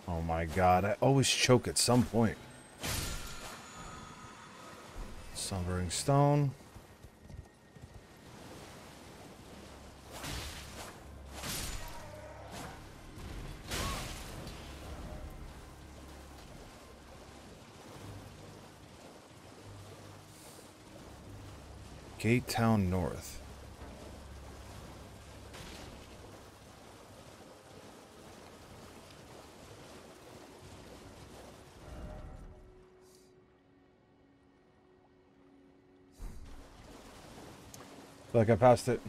Oh my god, I always choke at some point. Slumbering stone. Gate Town North. Like I passed it.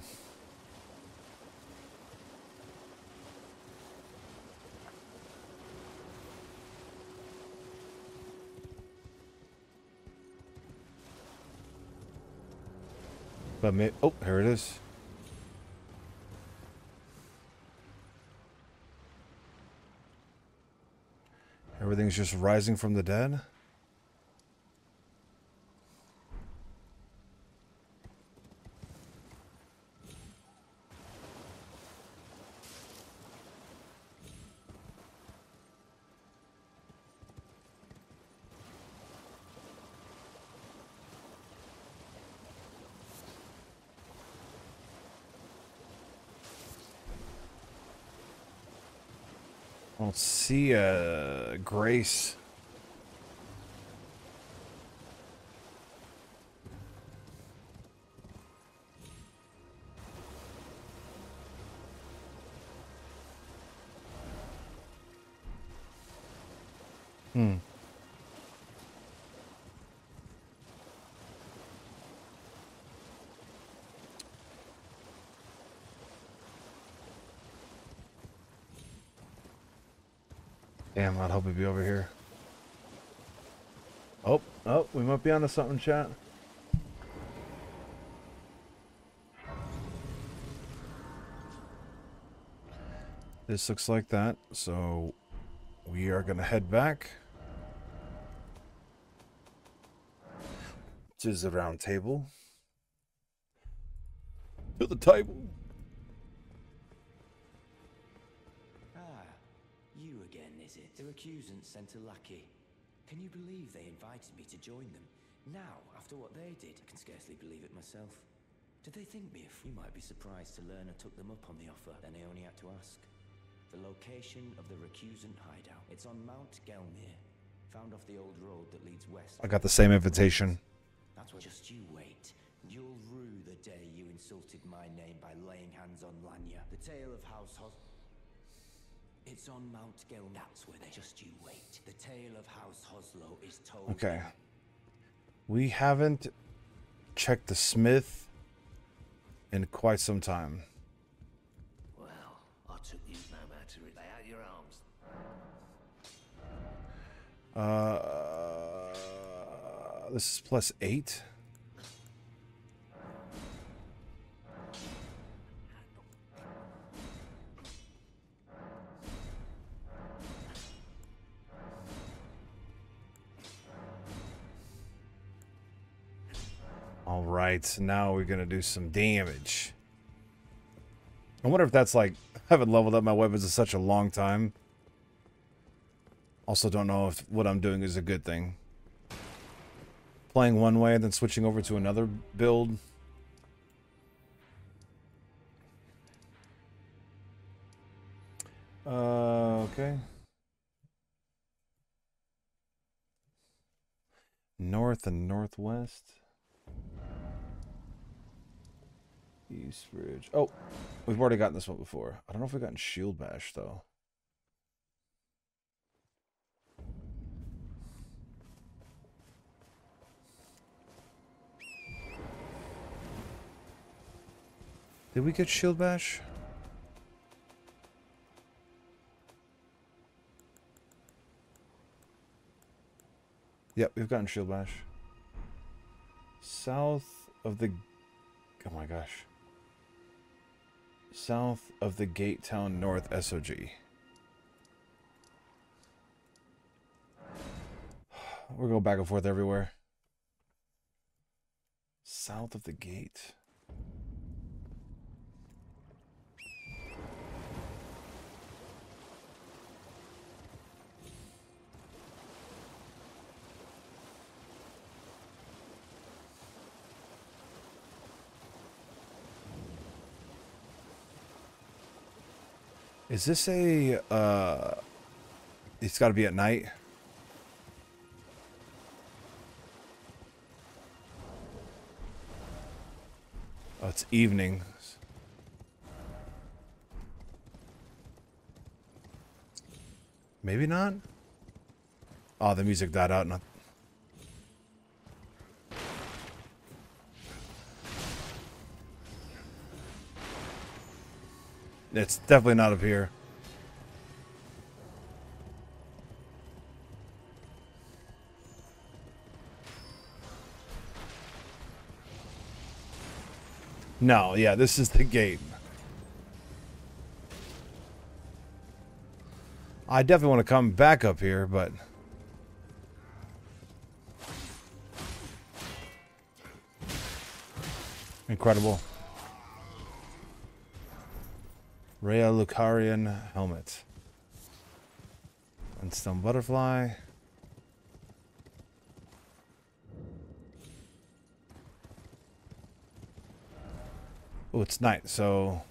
But may oh, here it is. Everything's just rising from the dead. I don't see a Grace. Damn, I'd hope it'd be over here. Oh, oh, we might be onto something, chat. This looks like that, so we are gonna head back. To the round table. To the table. Is it? The recusants sent a lackey. Can you believe they invited me to join them? Now, after what they did, I can scarcely believe it myself. Did they think me a f- You might be surprised to learn I took them up on the offer. Then I only had to ask. The location of the recusant hideout. It's on Mount Gelmir, found off the old road that leads west. I got the same invitation. That's what. Just you wait. You'll rue the day you insulted my name by laying hands on Lanya. The tale of House Hos. It's on Mount Gel. That's where they. Just you wait. The tale of House Hoslow is told. Okay. We haven't checked the smith in quite some time. Well, I took you no matter to lay out your arms. Uh, this is plus eight. Right, now we're gonna do some damage. I wonder if that's like I haven't leveled up my weapons in such a long time. Also, don't know if what I'm doing is a good thing. Playing one way and then switching over to another build. Uh, okay. North and northwest. East Ridge. Oh, we've already gotten this one before. I don't know if we've gotten Shield Bash, though. Did we get Shield Bash? Yep, we've gotten Shield Bash. South of the... Oh my gosh. South of the Gate Town North SOG. We're going back and forth everywhere. South of the gate. Is this a, uh, it's got to be at night? Oh, it's evening. Maybe not? Oh, the music died out. Not It's definitely not up here. No, yeah, this is the gate. I definitely want to come back up here, but... Incredible. Raya Lucarian helmet. And stone butterfly. Oh, it's night, so...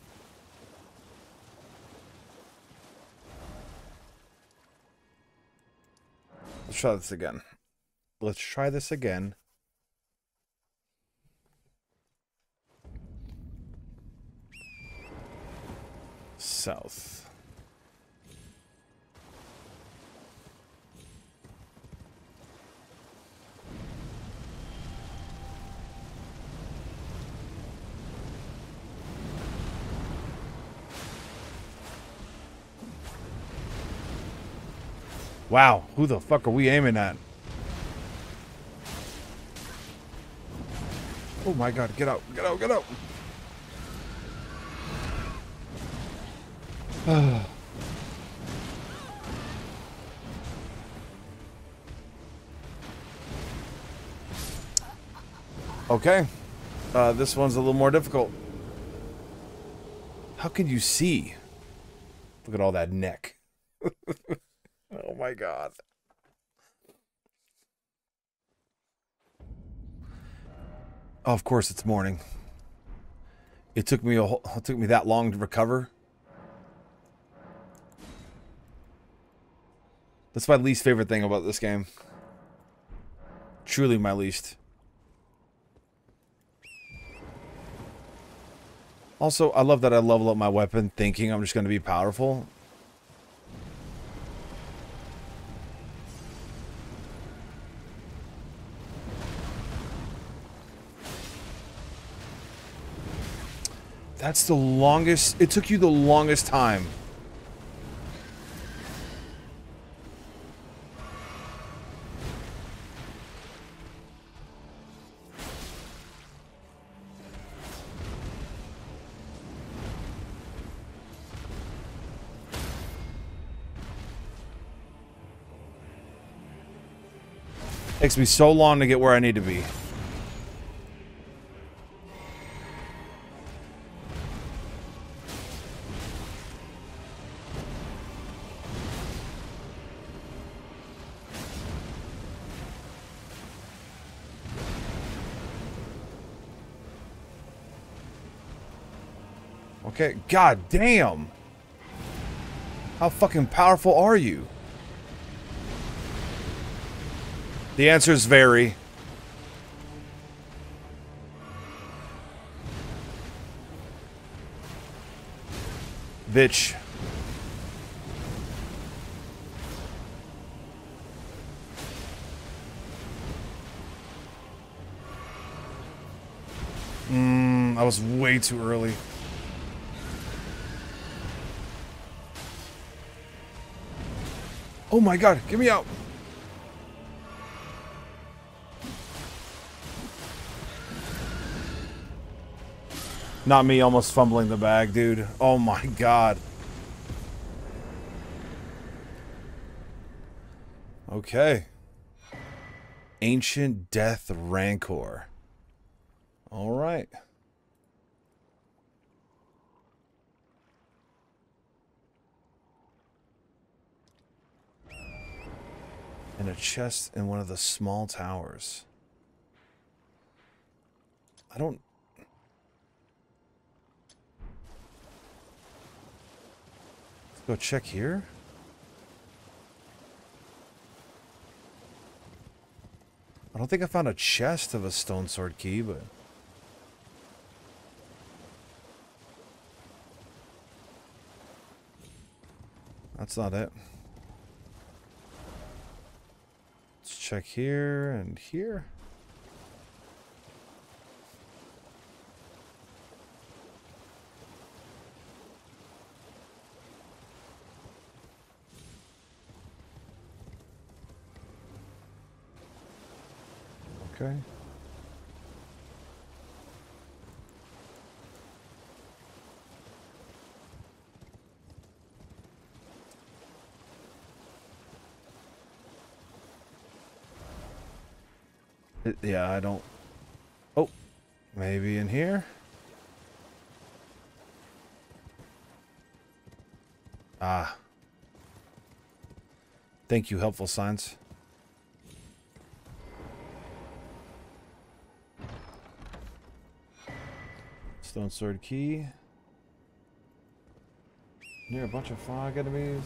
Let's try this again. Let's try this again. South. Wow, who the fuck are we aiming at? Oh my god, get out, get out, get out! okay. Uh, this one's a little more difficult. How can you see? Look at all that neck. oh my god. Oh, of course it's morning. It took me a whole, it took me that long to recover. That's my least favorite thing about this game. Truly my least. Also, I love that I level up my weapon thinking I'm just going to be powerful. That's the longest. It took you the longest time. Takes me so long to get where I need to be. Okay, god damn. How fucking powerful are you? The answers vary. Bitch. Mmm, I was way too early. Oh my god, get me out. Not me almost fumbling the bag, dude. Oh my god. Okay. Ancient Death Rancor. All right. And a chest in one of the small towers. I don't Go check here. I don't think I found a chest of a stone sword key, but... That's not it. Let's check here and here. Okay. It, yeah, I don't... Oh, maybe in here? Ah. Thank you, helpful signs. Stone Sword Key. Near a bunch of fog enemies.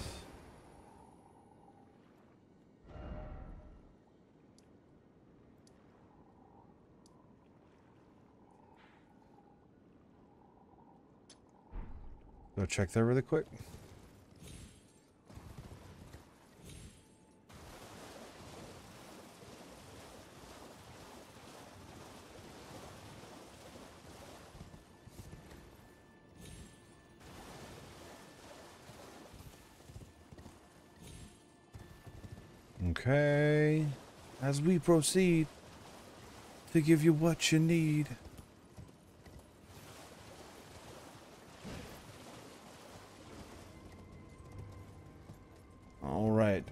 Go check there really quick. Okay. As we proceed to give you what you need. All right.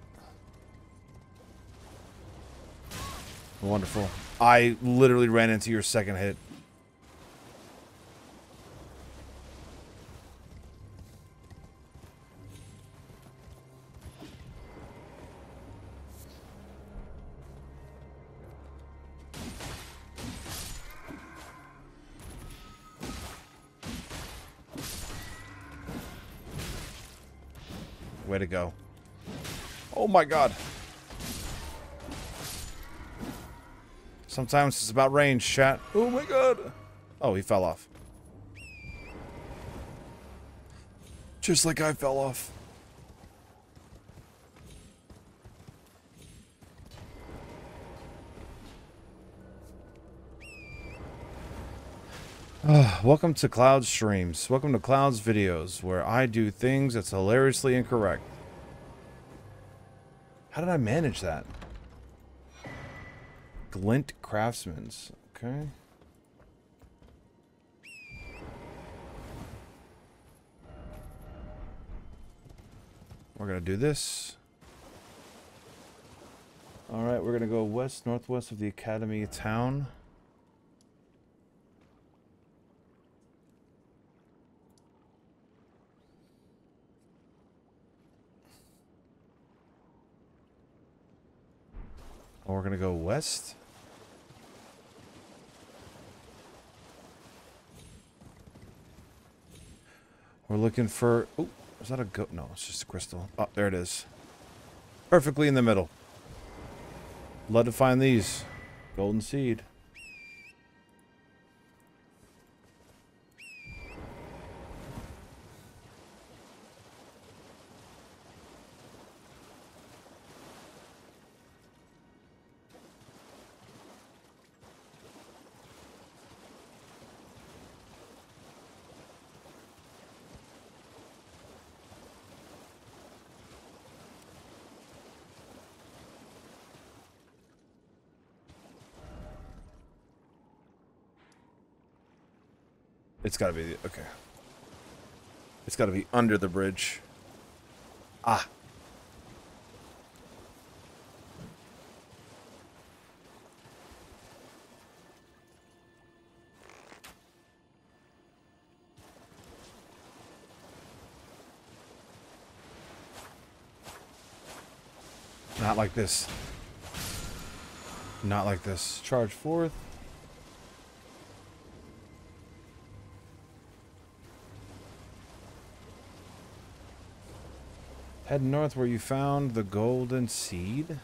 Wonderful. I literally ran into your second hit. My god. Sometimes it's about range, chat. Oh my god. Oh, he fell off. Just like I fell off. Ah, welcome to Kloud Streams. Welcome to Kloud's videos, where I do things that's hilariously incorrect. How did I manage that? Glint Craftsman's. Okay. We're going to do this. All right, we're going to go west, northwest of the Academy town. And we're going to go west. We're looking for... Oh, is that a goat? No, it's just a crystal. Oh, there it is. Perfectly in the middle. Love to find these. Golden seed. It's got to be okay. It's got to be under the bridge. Ah. Not like this. Not like this. Charge forth. Head north where you found the golden seed.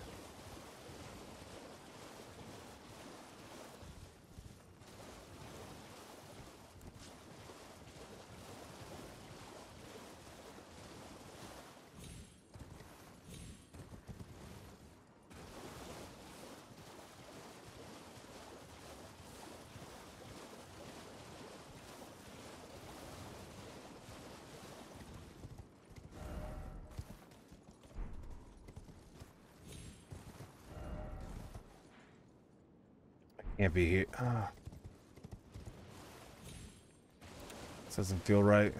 Can't be here. Ah. This doesn't feel right.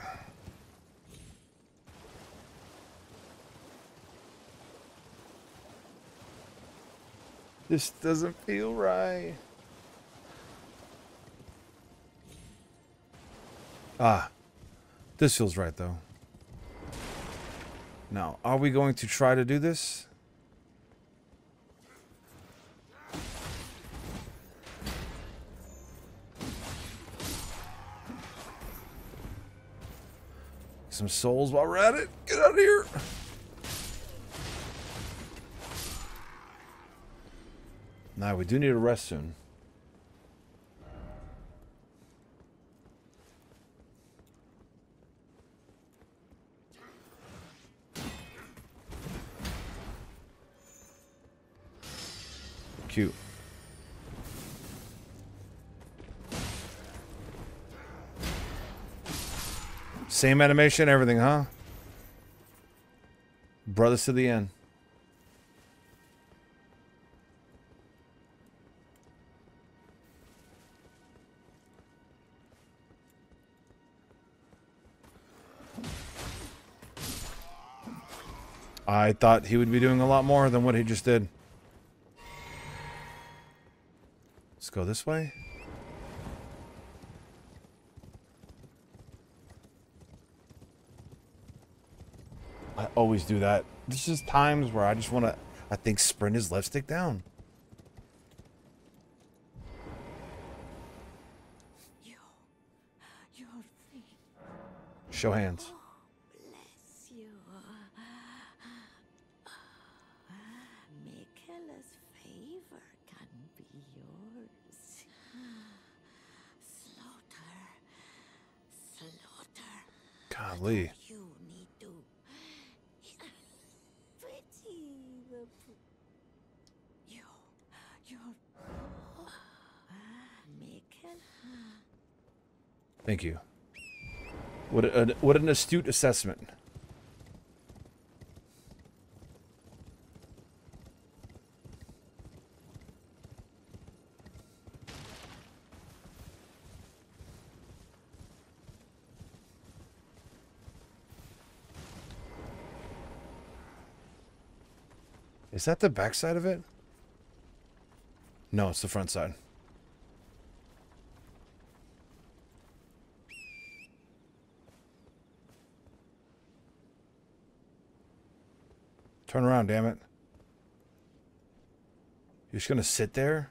This doesn't feel right. Ah. This feels right, though. Now, are we going to try to do this? Some souls while we're at it. Get out of here. Now, we do need a rest soon. Cute. Same animation, everything, huh? Brothers to the end. I thought he would be doing a lot more than what he just did. Let's go this way. I always do that. There's just times where I just want to, I think sprint his left stick down. You. Show hands. Bless you. Miquella's favor can be yours. Slaughter. Slaughter. Golly. You need to. Pretty the. pr- You. Your. Michaela. Thank you. What a, what an astute assessment. Is that the back side of it? No, it's the front side. Turn around, damn it. You're just gonna sit there?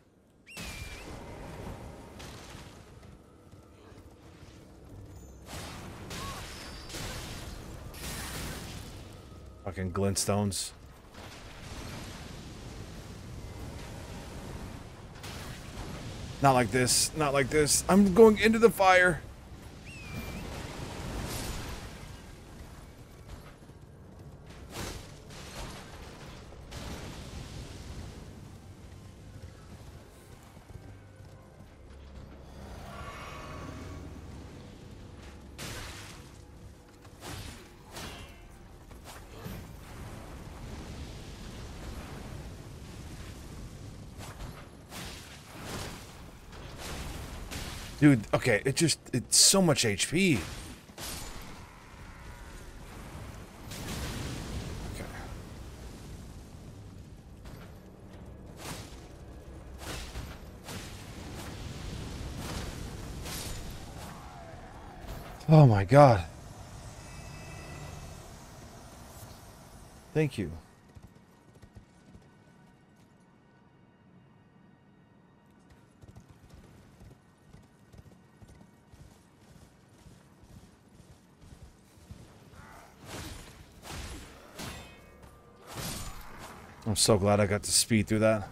Fucking glintstones. Not like this. Not like this. I'm going into the fire. Dude, okay, it just, it's so much HP. Okay. Oh my god. Thank you. I'm so glad I got to speed through that.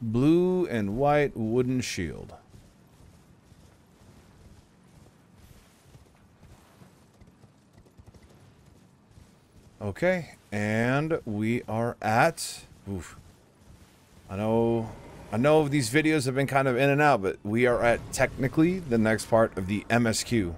Blue and white wooden shield. Okay, and we are at. Oof. I know, I know these videos have been kind of in and out, but we are at technically the next part of the MSQ.